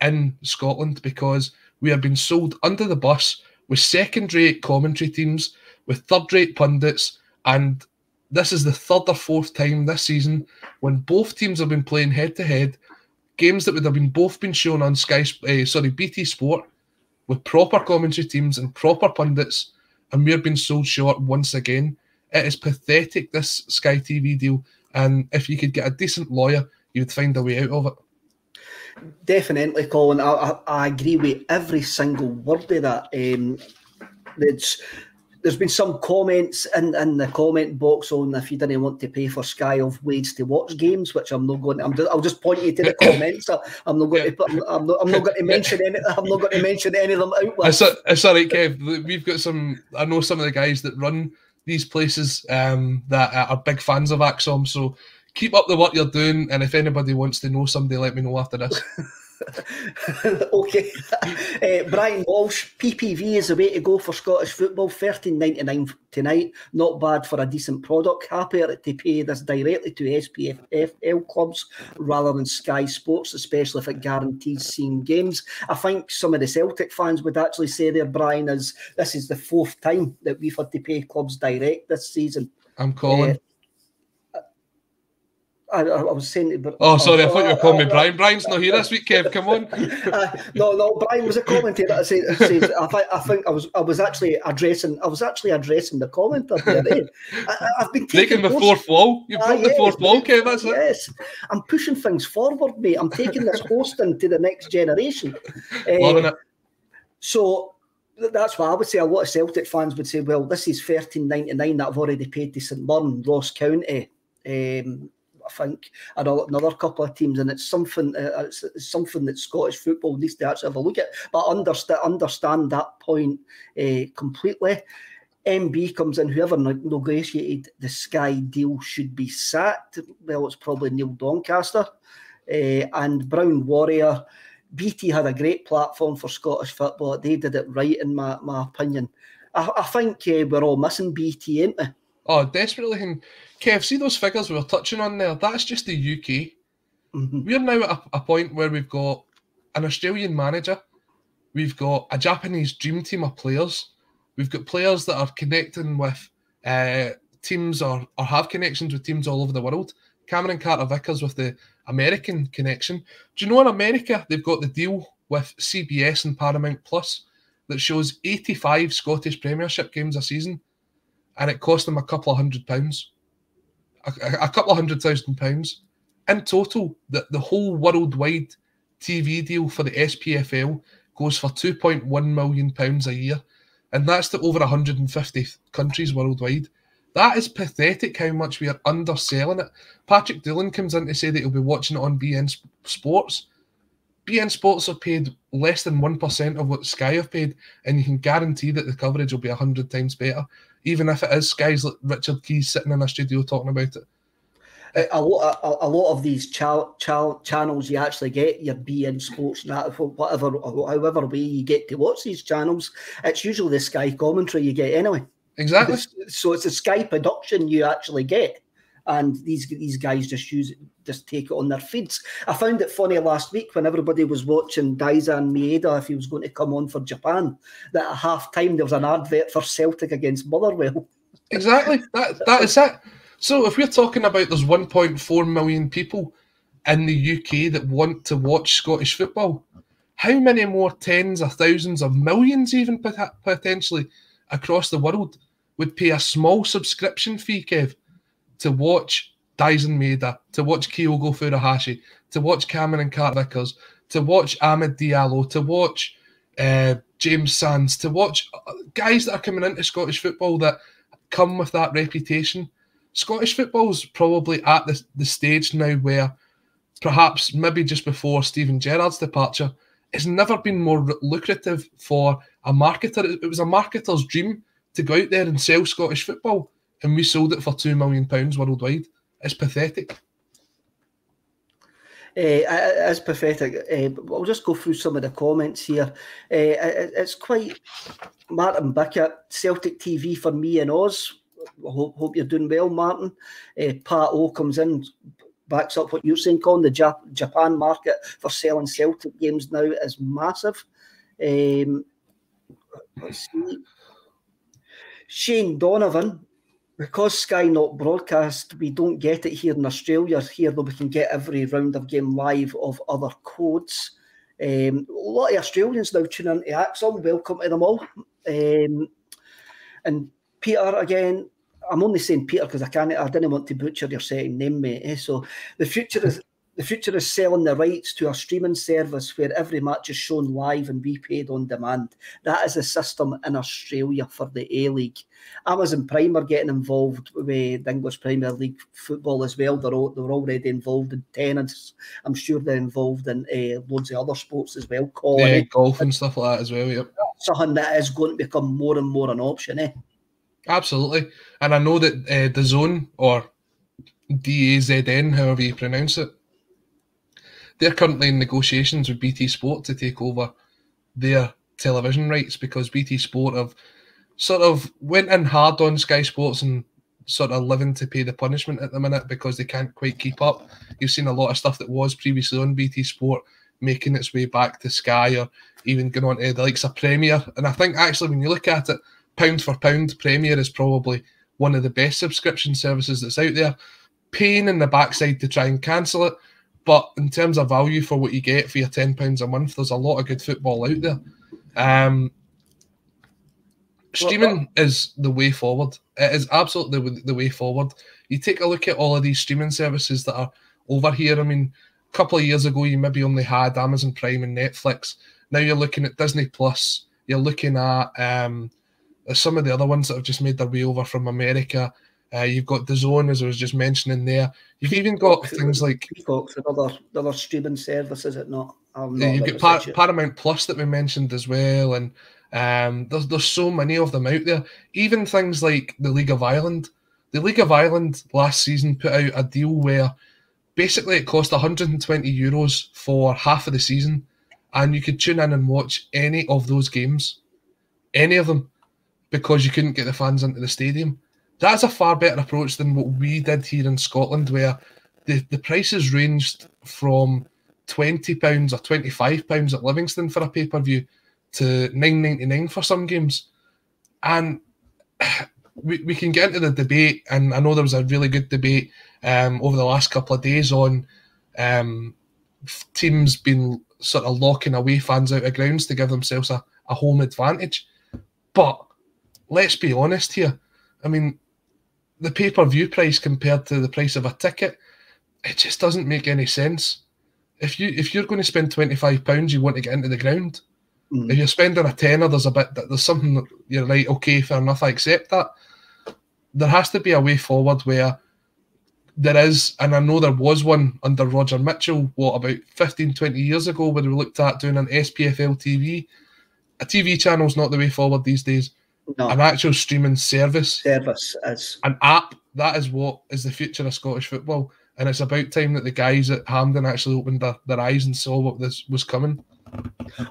in Scotland because we have been sold under the bus with second-rate commentary teams, with third-rate pundits, and this is the third or fourth time this season when both teams have been playing head-to-head games that would have been both been shown on Sky, uh, sorry, BT Sport with proper commentary teams and proper pundits, and we're being sold short once again. It is pathetic, this Sky TV deal. And if you could get a decent lawyer, you'd find a way out of it. Definitely, Colin. I, I, I agree with every single word of that. Um, it's there's been some comments in, in the comment box on if you didn't want to pay for Sky of ways to watch games, which I'm not going. To, I'm just, I'll just point you to the comments. I'm not going to. Put, I'm not. I'm not going to mention any. I'm not going to mention any of them out. It's, it's all right, Kev. We've got some. I know some of the guys that run these places um, that are big fans of ACSOM. So keep up the work you're doing, and if anybody wants to know somebody, let me know after this. okay. uh, Brian Walsh, PPV is the way to go for Scottish football. Thirteen ninety nine tonight. Not bad for a decent product. Happier to pay this directly to SPFL clubs rather than Sky Sports, especially if it guarantees seeing games. I think some of the Celtic fans would actually say there, Brian, is this is the fourth time that we've had to pay clubs direct this season. I'm calling. Uh, I, I, was saying, but oh, sorry, I thought you were calling me Brian. Brian's not here this week, Kev. Come on. uh, no, no, Brian was a commentator. I, said, said, I, th- I think I was, I was actually addressing, I was actually addressing the commenter there. I, have been taking the fourth wall. You've got ah, the fourth wall, Kev. That's yes. it. I'm pushing things forward, mate. I'm taking this hosting to the next generation. Loving uh, it. So that's why I would say a lot of Celtic fans would say, well, this is thirteen ninety nine that I've already paid to St Mirren, Ross County. Um, I think, and another couple of teams, and it's something uh, it's, it's, something that Scottish football needs to actually have a look at. But understand understand that point uh, completely. MB comes in, whoever negotiated the Sky deal should be sacked. Well, it's probably Neil Doncaster. Uh, and Brown Warrior, BT had a great platform for Scottish football. They did it right, in my, my opinion. I, I think uh, we're all missing BT, ain't we? Oh, desperately. And Kev, see those figures we were touching on there? That's just the UK. Mm-hmm. We're now at a, a, point where we've got an Australian manager, we've got a Japanese dream team of players, we've got players that are connecting with uh, teams or, or have connections with teams all over the world. Cameron Carter Vickers with the American connection. Do you know in America they've got the deal with CBS and Paramount Plus that shows 85 Scottish Premiership games a season? and it cost them a couple of hundred pounds, a, a couple of hundred thousand pounds. In total, the, the whole worldwide TV deal for the SPFL goes for 2.1 million pounds a year, and that's to over 150 countries worldwide. That is pathetic how much we are underselling it. Patrick Dillon comes in to say that he'll be watching it on beIN Sports. beIN Sports are paid less than 1% of what Sky have paid, and you can guarantee that the coverage will be 100 times better even if it is Sky's Richard Keys sitting in a studio talking about it. A, lot, a, a lot of these cha- cha- channels you actually get your beIN Sports, whatever, however way you get to watch these channels, it's usually the Sky commentary you get anyway. Exactly. So it's a Sky production you actually get and these these guys just use just take it on their feeds. I found it funny last week when everybody was watching Daizen Maeda if he was going to come on for Japan, that at half time there was an advert for Celtic against Motherwell. Exactly. That that is it. So if we're talking about there's 1.4 million people in the UK that want to watch Scottish football, how many more tens of thousands of millions even potentially across the world would pay a small subscription fee, Kev, to watch Daizen Maeda, to watch Kyogo Furuhashi, to watch Cameron Carter Vickers, to watch Ahmed Diallo, to watch uh, James Sands, to watch uh, guys that are coming into Scottish football that come with that reputation. Scottish football's probably at the, the stage now where perhaps maybe just before Steven Gerrard's departure, it's never been more lucrative for a marketer. It was a marketer's dream to go out there and sell Scottish football and we sold it for two million pounds worldwide. It's pathetic. Uh, it's pathetic. Uh, I'll just go through some of the comments here. Uh, it's quite Martin Bickett, Celtic TV for me and Oz. Hope, hope you're doing well, Martin. Uh, Pat O comes in, backs up what you're saying, Colin. The Jap- Japan market for selling Celtic games now is massive. Um. Shane Donovan because Sky not broadcast, we don't get it here in Australia. Here, though, we can get every round of game live of other codes. Um, a lot of Australians now tune into ACSOM. Welcome to them all. Um, and Peter, again, I'm only saying Peter because I can't. I didn't want to butcher your second name, mate. Eh? So the future is the future is selling the rights to a streaming service where every match is shown live and be paid on demand. That is a system in Australia for the A League. Amazon Prime are getting involved with the English Premier League football as well. They're, all, they're already involved in tennis. I'm sure they're involved in uh, loads of other sports as well. Colin, yeah, golf and stuff like that as well. Yep. Something that is going to become more and more an option. Eh? Absolutely. And I know that uh, Zone or D A Z N, however you pronounce it, they're currently in negotiations with BT Sport to take over their television rights because BT Sport have sort of went in hard on Sky Sports and sort of living to pay the punishment at the minute because they can't quite keep up. You've seen a lot of stuff that was previously on BT Sport making its way back to Sky or even going on to the likes of Premier. And I think actually when you look at it, pound for pound, Premier is probably one of the best subscription services that's out there. Pain in the backside to try and cancel it. But in terms of value for what you get for your £10 a month, there's a lot of good football out there. Um, streaming is the way forward. It is absolutely the way forward. You take a look at all of these streaming services that are over here. I mean, a couple of years ago, you maybe only had Amazon Prime and Netflix. Now you're looking at Disney Plus. You're looking at um, some of the other ones that have just made their way over from America. Uh, you've got the zone, as I was just mentioning there. You've even got things like Peacock's another another streaming service, is it not? Yeah, you've got Par- Paramount Plus that we mentioned as well, and um, there's there's so many of them out there. Even things like the League of Ireland. The League of Ireland last season put out a deal where basically it cost 120 euros for half of the season, and you could tune in and watch any of those games, any of them, because you couldn't get the fans into the stadium. That's a far better approach than what we did here in Scotland, where the, the prices ranged from twenty pounds or twenty five pounds at Livingston for a pay per view to nine ninety nine for some games, and we, we can get into the debate. And I know there was a really good debate um, over the last couple of days on um, teams being sort of locking away fans out of grounds to give themselves a, a home advantage. But let's be honest here. I mean, the pay per view price compared to the price of a ticket, it just doesn't make any sense. If you if you're going to spend twenty five pounds, you want to get into the ground. Mm. If you're spending a tenner, there's a bit that there's something that you're like, okay, fair enough, I accept that. There has to be a way forward where there is, and I know there was one under Roger Mitchell, what about 15, 20 years ago, where we looked at doing an SPFL TV. A TV channel is not the way forward these days. No. An actual streaming service. Service is. An app. That is what is the future of Scottish football. And it's about time that the guys at Hampden actually opened their, their eyes and saw what this was coming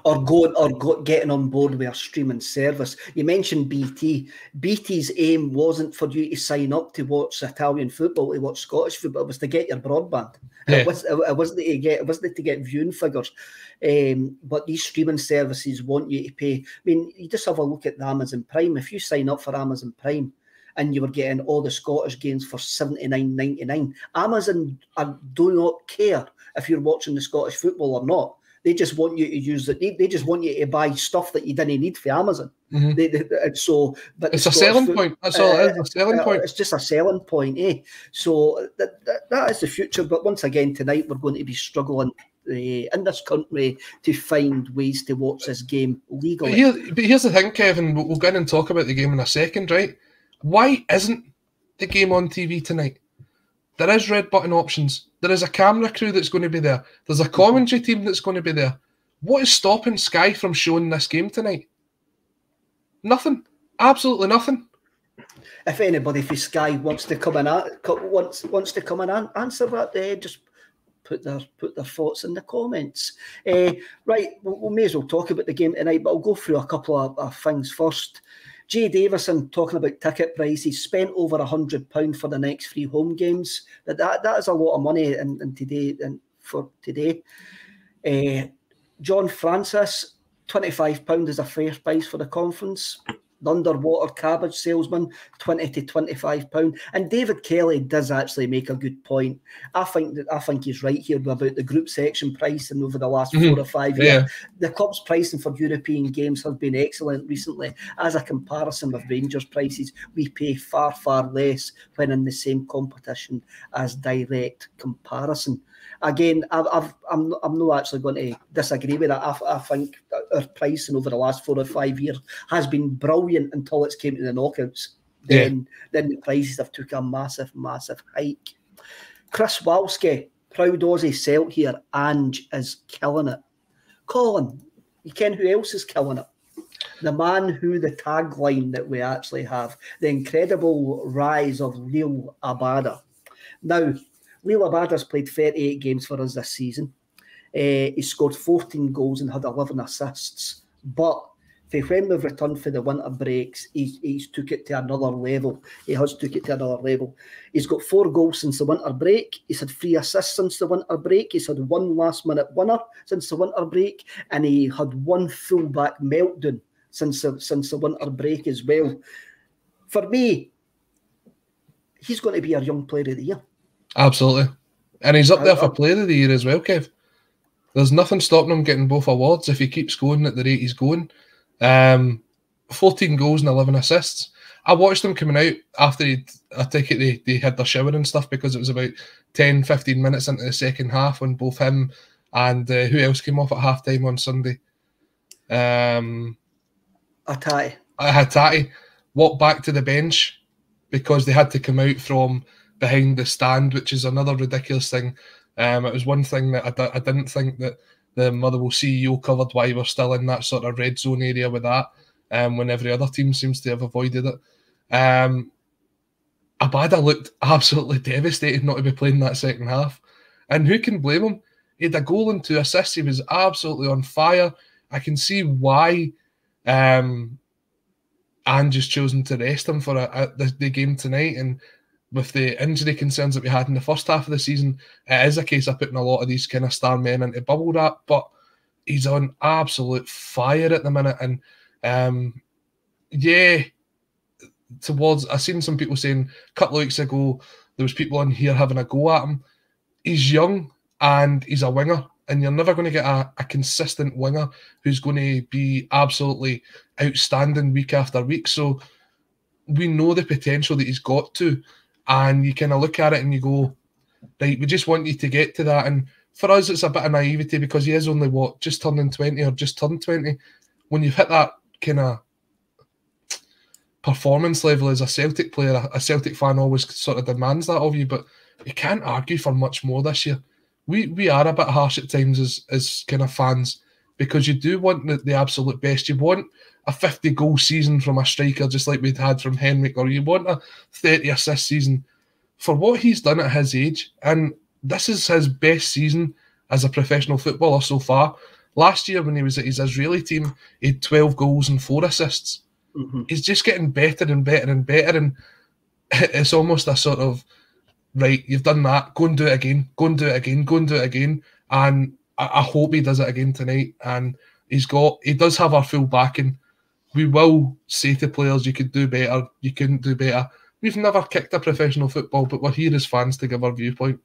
or going or go, getting on board with a streaming service. You mentioned BT. BT's aim wasn't for you to sign up to watch Italian football, to watch Scottish football. It was to get your broadband. Yeah. It, was, it wasn't to get it wasn't to get viewing figures. Um, but these streaming services want you to pay. I mean, you just have a look at the Amazon Prime. If you sign up for Amazon Prime, and you were getting all the Scottish games for seventy nine ninety nine. Amazon I do not care if you're watching the Scottish football or not. They just want you to use it. They, they just want you to buy stuff that you didn't need for Amazon. Mm-hmm. They, they, so, but it's a selling food, point. That's all. Uh, a selling uh, point. It's just a selling point, eh? So that, that, that is the future. But once again, tonight we're going to be struggling uh, in this country to find ways to watch this game legally. But, here, but here's the thing, Kevin. We'll, we'll go in and talk about the game in a second, right? Why isn't the game on TV tonight? There is red button options. There is a camera crew that's going to be there. There's a commentary team that's going to be there. What is stopping Sky from showing this game tonight? Nothing. Absolutely nothing. If anybody from Sky wants to come and wants wants to come and answer that, uh, just put their put their thoughts in the comments. Uh, right, we, we may as well talk about the game tonight, but I'll go through a couple of, of things first. Jay Davison talking about ticket prices, spent over a hundred pound for the next three home games. That that, that is a lot of money in, in today and for today. Uh, John Francis, twenty five pound is a fair price for the conference underwater cabbage salesman, 20 to 25 pound. And David Kelly does actually make a good point. I think that I think he's right here about the group section pricing over the last mm-hmm. four or five years. Yeah. The club's pricing for European games has been excellent recently. As a comparison with Rangers prices, we pay far, far less when in the same competition as direct comparison again, I've, I've, I'm, I'm not actually going to disagree with that. I, I think our pricing over the last four or five years has been brilliant until it's came to the knockouts. Then, yeah. then the prices have took a massive, massive hike. Chris Walski, proud Aussie Celt here. Ange is killing it. Colin, you ken who else is killing it? The man who the tagline that we actually have, the incredible rise of Liel Abada. Now, Liel Abada's played 38 games for us this season. Uh, he scored 14 goals and had 11 assists. But for when we've returned for the winter breaks, he's, he's took it to another level. He has took it to another level. He's got four goals since the winter break. He's had three assists since the winter break. He's had one last minute winner since the winter break, and he had one full back meltdown since the, since the winter break as well. For me, he's going to be our young player of the year. Absolutely. And he's up there for player of the year as well, Kev. There's nothing stopping him getting both awards if he keeps going at the rate he's going. Um, 14 goals and 11 assists. I watched them coming out after he, I take it they, they had their shower and stuff because it was about 10, 15 minutes into the second half when both him and uh, who else came off at half time on Sunday? Um, Hatate. Hatate walked back to the bench because they had to come out from behind the stand, which is another ridiculous thing. Um, it was one thing that I d- I didn't think that the Motherwell CEO covered why we're still in that sort of red zone area with that, um, when every other team seems to have avoided it. Um, Abada looked absolutely devastated not to be playing that second half. And who can blame him? He had a goal and two assists. He was absolutely on fire. I can see why um, just chosen to rest him for a, a, the, the game tonight. And with the injury concerns that we had in the first half of the season, it is a case of putting a lot of these kind of star men into bubble wrap. But he's on absolute fire at the minute, and um, yeah, towards I've seen some people saying a couple of weeks ago there was people on here having a go at him. He's young and he's a winger, and you're never going to get a, a consistent winger who's going to be absolutely outstanding week after week. So we know the potential that he's got to and you kind of look at it and you go, right, we just want you to get to that. And for us, it's a bit of naivety because he is only what just turning twenty or just turned twenty. When you've hit that kind of performance level as a Celtic player, a Celtic fan always sort of demands that of you, but you can't argue for much more this year. We we are a bit harsh at times as as kind of fans because you do want the, the absolute best. You want a 50 goal season from a striker, just like we'd had from Henrik, or you want a 30 assist season for what he's done at his age. And this is his best season as a professional footballer so far. Last year, when he was at his Israeli team, he had 12 goals and four assists. Mm-hmm. He's just getting better and better and better. And it's almost a sort of, right, you've done that, go and do it again, go and do it again, go and do it again. And I, I hope he does it again tonight. And he's got, he does have our full backing we will say to players, you could do better, you couldn't do better. We've never kicked a professional football, but we're here as fans to give our viewpoint.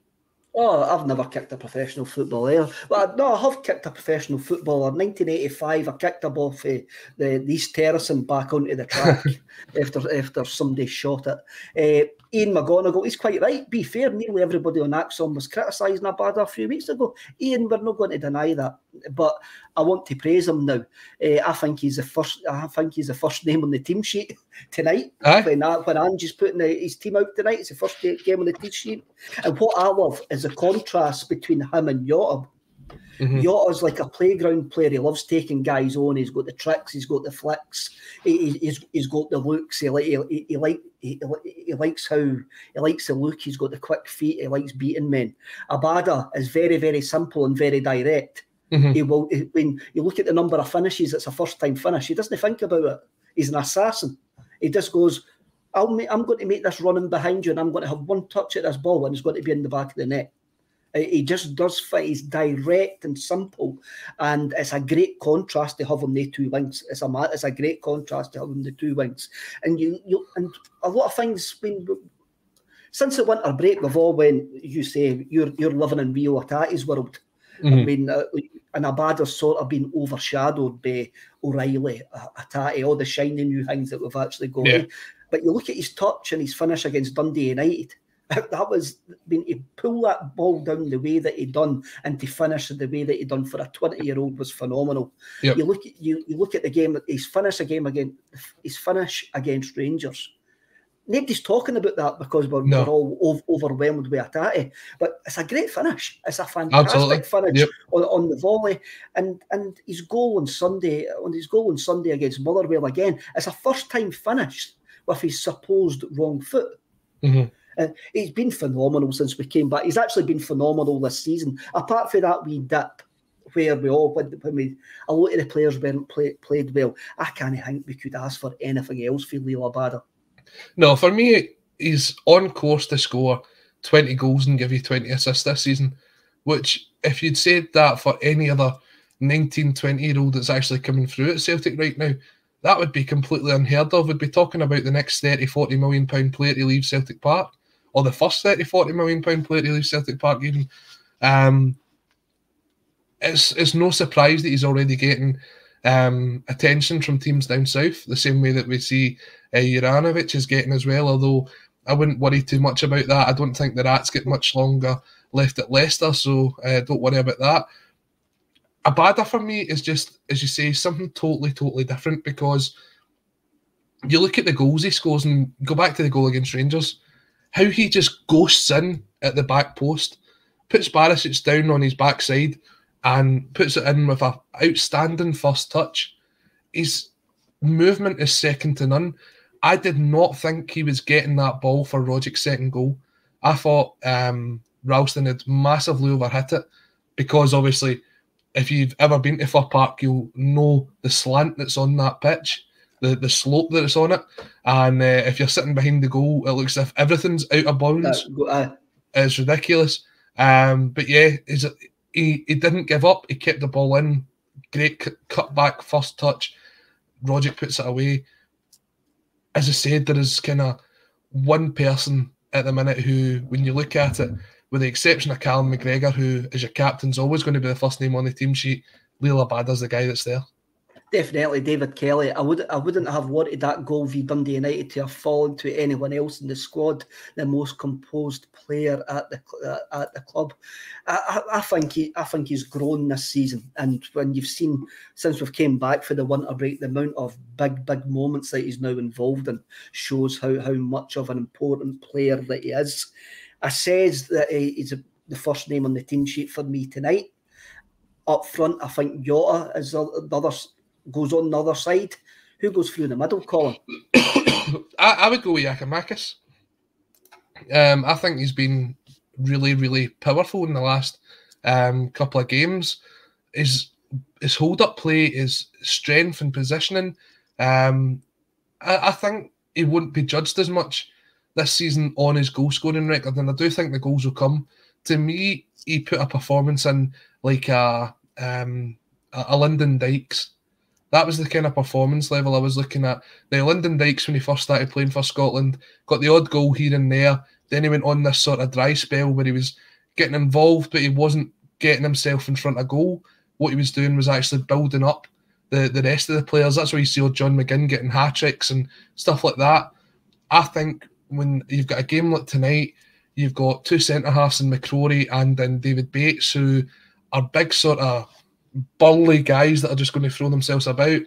Oh, I've never kicked a professional footballer. Well, no, I have kicked a professional footballer. 1985, I kicked a ball for the East Terracing back onto the track after after somebody shot it. Uh, Ian McGonigle, he's quite right. Be fair, nearly everybody on ACSOM was criticising Abada a few weeks ago. Ian, we're not going to deny that, but I want to praise him now. Uh, I think he's the first. I think he's the first name on the team sheet tonight. Aye. When, when Ange's putting his team out tonight, it's the first game on the team sheet. And what I love is the contrast between him and Yotam. Mm-hmm. Jota's like a playground player. He loves taking guys on. He's got the tricks. He's got the flicks. He, he's, he's got the looks. He, he, he, he like he, he, likes how he likes the look. He's got the quick feet. He likes beating men. Abada is very very simple and very direct. Mm-hmm. He will when you look at the number of finishes. It's a first time finish. He doesn't think about it. He's an assassin. He just goes. I'll make, I'm going to make this running behind you, and I'm going to have one touch at this ball, and it's going to be in the back of the net. He just does fit. He's direct and simple, and it's a great contrast to have him the two wings. It's a it's a great contrast to have him the two wings, and you you and a lot of things been since the winter break. We've all went. You say you're you're living in Reo Hatate's world. Mm-hmm. I mean, uh, and Abada's sort of been overshadowed by O'Riley, uh, Hatate, all the shiny new things that we've actually got. Yeah. But you look at his touch and his finish against Dundee United that was being to pull that ball down the way that he'd done and to finish the way that he'd done for a 20 year old was phenomenal. Yep. You look at you you look at the game, he's finished a game again, his finish against Rangers. Nobody's talking about that because we're, no. we're all ov- overwhelmed with Hatate. But it's a great finish. It's a fantastic Absolutely. finish yep. on, on the volley. And and his goal on Sunday, on his goal on Sunday against Motherwell again, it's a first time finish with his supposed wrong foot. Mm-hmm. Uh, he's been phenomenal since we came back. He's actually been phenomenal this season. Apart from that wee dip where we all when, when we a lot of the players weren't play, played well. I can't think we could ask for anything else for Liel Abada. No, for me, he's on course to score 20 goals and give you 20 assists this season. Which, if you'd said that for any other 19, 20 year old that's actually coming through at Celtic right now, that would be completely unheard of. We'd be talking about the next 30, 40 million pound player to leave Celtic Park, or the first 30, 40 million pound player to leave Celtic Park, even. Um, it's, it's no surprise that he's already getting um, attention from teams down south, the same way that we see uh, Juranovic is getting as well. Although I wouldn't worry too much about that. I don't think the Rats get much longer left at Leicester, so uh, don't worry about that. Abada for me is just, as you say, something totally, totally different because you look at the goals he scores and go back to the goal against Rangers, how he just ghosts in at the back post, puts Barisic down on his backside and puts it in with a outstanding first touch. His movement is second to none. I did not think he was getting that ball for Rogic's second goal. I thought um, Ralston had massively overhit it because obviously if you've ever been to Fir Park, you'll know the slant that's on that pitch, the, the slope that it's on it. And uh, if you're sitting behind the goal, it looks as if everything's out of bounds. Uh, it's ridiculous. Um, but yeah, he, he didn't give up. He kept the ball in. Great cut back, first touch. Rogic puts it away. As I said, there is kind of one person at the minute who, when you look at it, with the exception of Callum McGregor, who is your captain, is always going to be the first name on the team sheet. Liel Abada's the guy that's there. Definitely, David Kelly. I would I wouldn't have wanted that goal v Dundee United to have fallen to anyone else in the squad. The most composed player at the uh, at the club. I, I, I, think he I think he's grown this season. And when you've seen since we've came back for the winter break, the amount of big big moments that he's now involved in shows how how much of an important player that he is. I says that he's a, the first name on the team sheet for me tonight. Up front, I think Jota is the, the other goes on the other side. Who goes through the middle, Colin? I, I, would go with Giakoumakis. Um, I think he's been really, really powerful in the last um, couple of games. His his hold up play, his strength and positioning. Um, I, I think he wouldn't be judged as much this season on his goal scoring record, and I do think the goals will come. To me, he put a performance in like a um, a Lyndon Dykes. That was the kind of performance level I was looking at. The Lyndon Dykes when he first started playing for Scotland got the odd goal here and there. Then he went on this sort of dry spell where he was getting involved, but he wasn't getting himself in front of goal. What he was doing was actually building up the, the rest of the players. That's why you see old John McGinn getting hat tricks and stuff like that. I think when you've got a game like tonight, you've got two centre halves in McCrorie and then David Bates, who are big sort of burly guys that are just going to throw themselves about.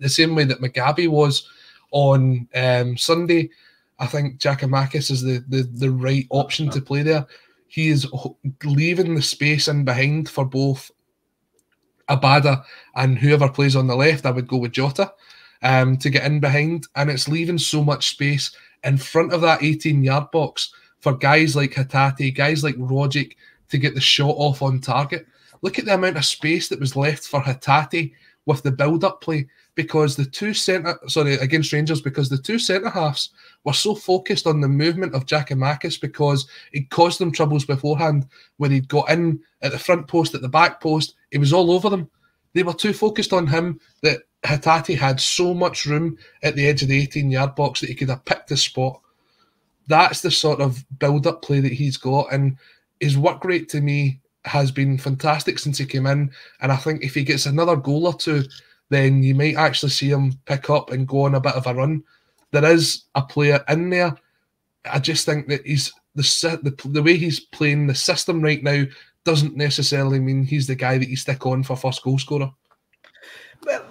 The same way that Mugabi was on um, Sunday. I think Giakoumakis is the, the, the right option to play there. He is leaving the space in behind for both Abada and whoever plays on the left. I would go with Jota um, to get in behind, and it's leaving so much space in front of that 18 yard box for guys like Hatate, guys like Rogic to get the shot off on target. Look at the amount of space that was left for Hatate with the build up play because the two centre sorry against Rangers because the two centre halves were so focused on the movement of Giakoumakis because it caused them troubles beforehand when he'd got in at the front post at the back post he was all over them they were too focused on him that Hatate had so much room at the edge of the 18 yard box that he could have picked his spot. That's the sort of build up play that he's got. And his work rate to me has been fantastic since he came in. And I think if he gets another goal or two, then you might actually see him pick up and go on a bit of a run. There is a player in there. I just think that he's the the, the way he's playing the system right now doesn't necessarily mean he's the guy that you stick on for first goal scorer.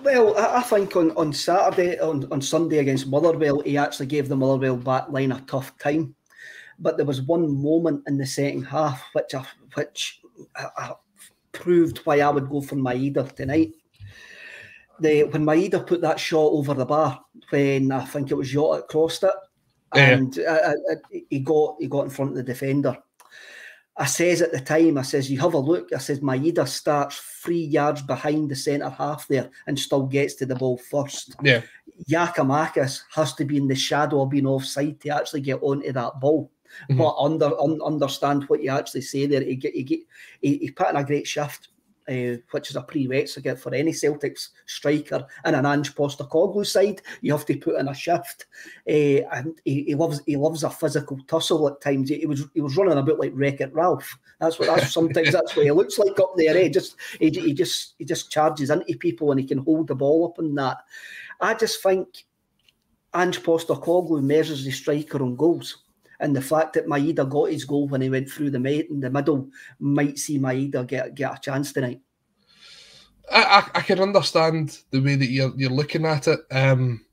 Well, I think on, on Saturday, on, on Sunday against Motherwell, he actually gave the Motherwell back line a tough time. But there was one moment in the second half which I, which I, I proved why I would go for Maeda tonight. The, when Maeda put that shot over the bar, when I think it was Jota crossed it, and yeah. uh, uh, he got he got in front of the defender. I says at the time, I says, you have a look. I says, Maeda starts three yards behind the centre half there and still gets to the ball first. Yeah. Giakoumakis has to be in the shadow of being offside to actually get onto that ball. Mm-hmm. But under un, understand what you actually say there. He, he, he, he put in a great shift uh, which is a prerequisite for any Celtics striker and an Ange Postecoglou side. You have to put in a shift, uh, and he, he, loves he loves a physical tussle at times. He, he was he was running a bit like Wreck It Ralph. That's what that's sometimes that's what he looks like up there. He just he, he just he just charges into people and he can hold the ball up and that. I just think Ange Postecoglou measures the striker on goals and the fact that Maeda got his goal when he went through the mate in the middle might see Maeda get get a chance tonight. I, I, I can understand the way that you're you're looking at it. Um,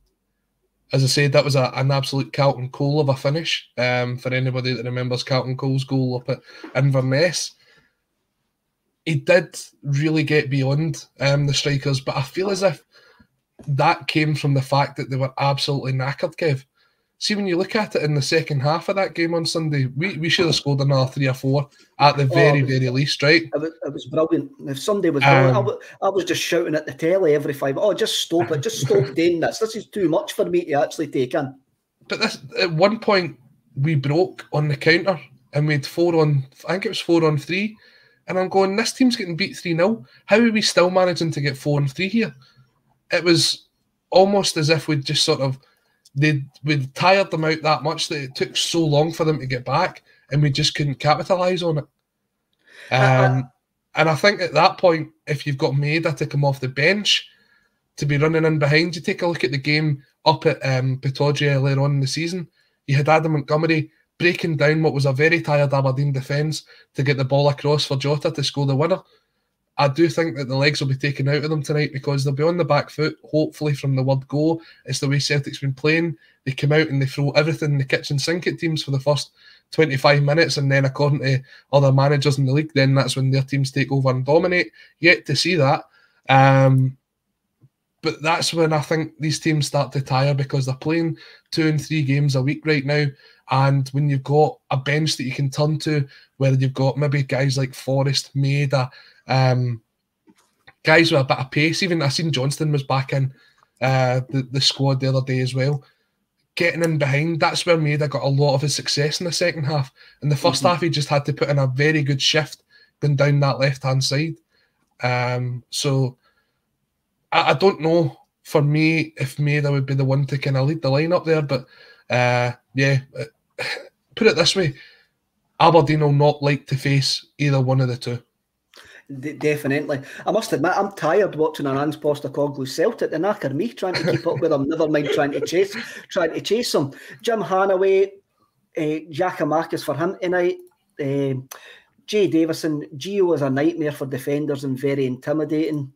as I said, that was a, an absolute Carlton Cole of a finish. Um, for anybody that remembers Carlton Cole's goal up at Inverness, he did really get beyond um, the strikers, but I feel as if that came from the fact that they were absolutely knackered, Kev see when you look at it in the second half of that game on Sunday, we, we should have scored another three or four at the very, oh, was, very least, right? It was, it was brilliant. If Sunday was, um, I, was, I was just shouting at the telly every five. Oh, just stop it! Just stop doing this. This is too much for me to actually take in. But this, at one point, we broke on the counter and we had four on. I think it was four on three. And I'm going, this team's getting beat 3 0. How are we still managing to get four and three here? It was almost as if we'd just sort of they we tired them out that much that it took so long for them to get back, and we just couldn't capitalize on it. Um, uh, and I think at that point, if you've got Maeda to come off the bench to be running in behind, you take a look at the game up at um, earlier on in the season. You had Adam Montgomery breaking down what was a very tired Aberdeen defence to get the ball across for Jota to score the winner. I do think that the legs will be taken out of them tonight because they'll be on the back foot, hopefully, from the word go. It's the way Celtic's been playing. They come out and they throw everything in the kitchen sink at teams for the first 25 minutes, and then, according to other managers in the league, then that's when their teams take over and dominate. Yet to see that. Um, but that's when I think these teams start to tire because they're playing two and three games a week right now. And when you've got a bench that you can turn to, where you've got maybe guys like Forrest, Maeda, um, guys with a bit of pace. Even I seen Johnston was back in uh, the, the squad the other day as well. Getting in behind, that's where Maeda got a lot of his success in the second half. In the 1st mm-hmm. half, he just had to put in a very good shift going down that left hand side. Um, so I, I, don't know for me if Maeda would be the one to kind of lead the line up there, but uh, yeah, put it this way Aberdeen will not like to face either one of the two definitely. I must admit, I'm tired watching an Ange Postecoglou Celtic. The knacker me trying to keep up with them. Never mind trying to chase, trying to chase them. Jim Hannaway, uh, Giakoumakis for him tonight. Uh, Jay Davison, Gio is a nightmare for defenders and very intimidating.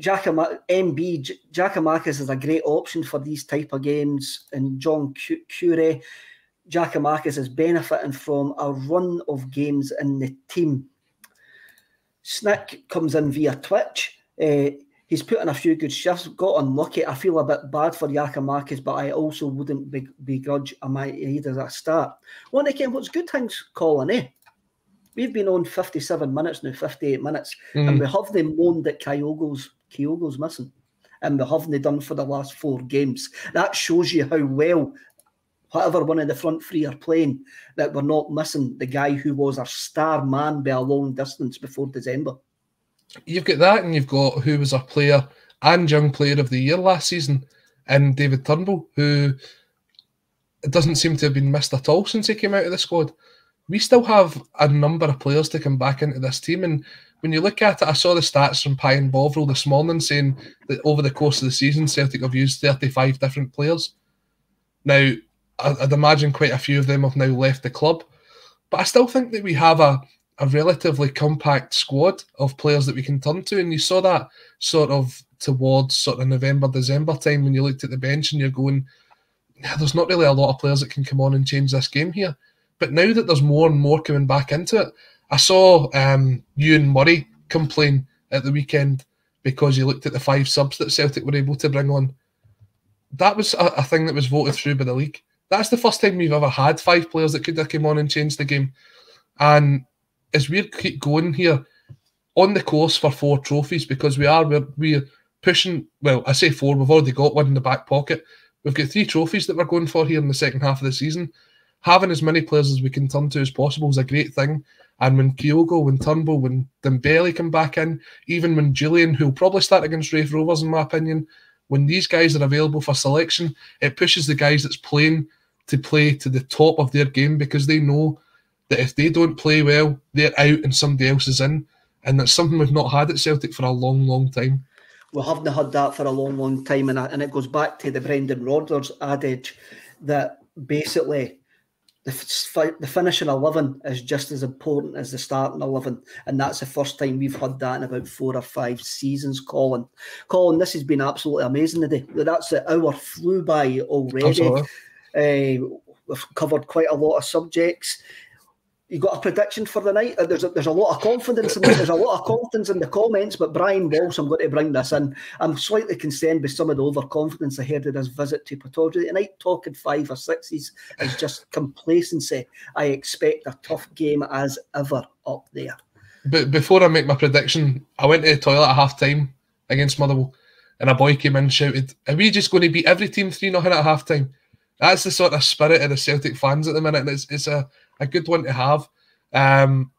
Giacomak- MB Giakoumakis is a great option for these type of games, and John Cure. Giakoumakis is benefiting from a run of games in the team Snick comes in via Twitch. Uh, he's put in a few good shifts, got unlucky. I feel a bit bad for Giakoumakis, but I also wouldn't begrudge a might as a start. One again, what's good things, Colin, eh? We've been on 57 minutes now, 58 minutes, mm. and we haven't moaned that Kyogo's, Kyogo's missing. And we haven't done for the last four games. That shows you how well whatever one of the front three are playing, that we're not missing the guy who was our star man by a long distance before December. You've got that, and you've got who was our player and young player of the year last season, and David Turnbull, who doesn't seem to have been missed at all since he came out of the squad. We still have a number of players to come back into this team, and when you look at it, I saw the stats from Pie and Bovril this morning saying that over the course of the season, Celtic have used 35 different players. Now, I'd imagine quite a few of them have now left the club. But I still think that we have a, a relatively compact squad of players that we can turn to. And you saw that sort of towards sort of November, December time when you looked at the bench and you're going, there's not really a lot of players that can come on and change this game here. But now that there's more and more coming back into it, I saw um, Ewan Murray complain at the weekend because he looked at the five subs that Celtic were able to bring on. That was a, a thing that was voted through by the league. That's the first time we've ever had five players that could have come on and changed the game. And as we keep going here, on the course for four trophies because we are we're, we're pushing. Well, I say four. We've already got one in the back pocket. We've got three trophies that we're going for here in the second half of the season. Having as many players as we can turn to as possible is a great thing. And when Kyogo, when Turnbull, when Dembele come back in, even when Jullien, who'll probably start against Raith Rovers, in my opinion, when these guys are available for selection, it pushes the guys that's playing to play to the top of their game because they know that if they don't play well, they're out and somebody else is in. And that's something we've not had at Celtic for a long, long time. We haven't had that for a long, long time. And, and it goes back to the Brendan Rodgers adage that basically the, the finishing 11 is just as important as the starting 11. And that's the first time we've had that in about four or five seasons, Colin. Colin, this has been absolutely amazing today. That's the hour flew by already. Uh, we've covered quite a lot of subjects you got a prediction for the night? Uh, there's a, there's a lot of confidence in there's a lot of confidence in the comments, but Brian Walsh, I'm going to bring this in. I'm slightly concerned by some of the overconfidence ahead of this visit to Pittodrie tonight. Talking five or sixes is just complacency. I expect a tough game as ever up there. But before I make my prediction, I went to the toilet at half time against Motherwell, and a boy came in and shouted, "Are we just going to beat every team three 0 at half time?" That's the sort of spirit of the Celtic fans at the minute, and it's, it's a a good one to have. Um,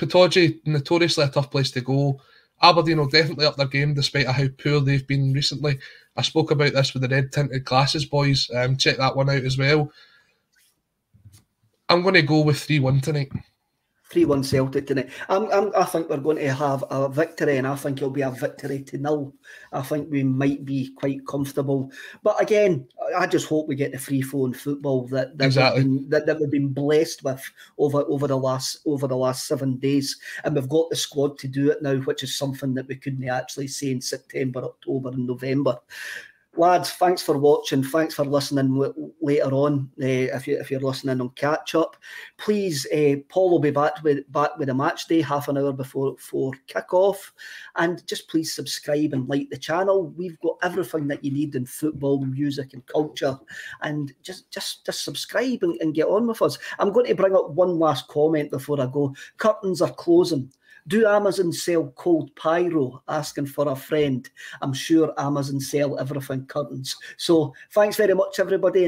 notoriously a tough place to go. Aberdeen will definitely up their game despite how poor they've been recently. I spoke about this with the red tinted glasses boys. Um, check that one out as well. I'm going to go with 3 1 tonight. 3 1 Celtic tonight. I'm, I'm, i think we're going to have a victory, and I think it'll be a victory to nil. I think we might be quite comfortable. But again, I just hope we get the free flowing football that that, exactly. we've been, that, that we've been blessed with over over the last over the last seven days, and we've got the squad to do it now, which is something that we couldn't actually say in September, October, and November lads, thanks for watching. Thanks for listening later on. Uh, if you if you're listening on catch up, please, uh, Paul will be back with back with a match day half an hour before for kick off, and just please subscribe and like the channel. We've got everything that you need in football, music, and culture, and just just just subscribe and, and get on with us. I'm going to bring up one last comment before I go. Curtains are closing. Do Amazon sell cold pyro? Asking for a friend. I'm sure Amazon sell everything curtains. So thanks very much, everybody.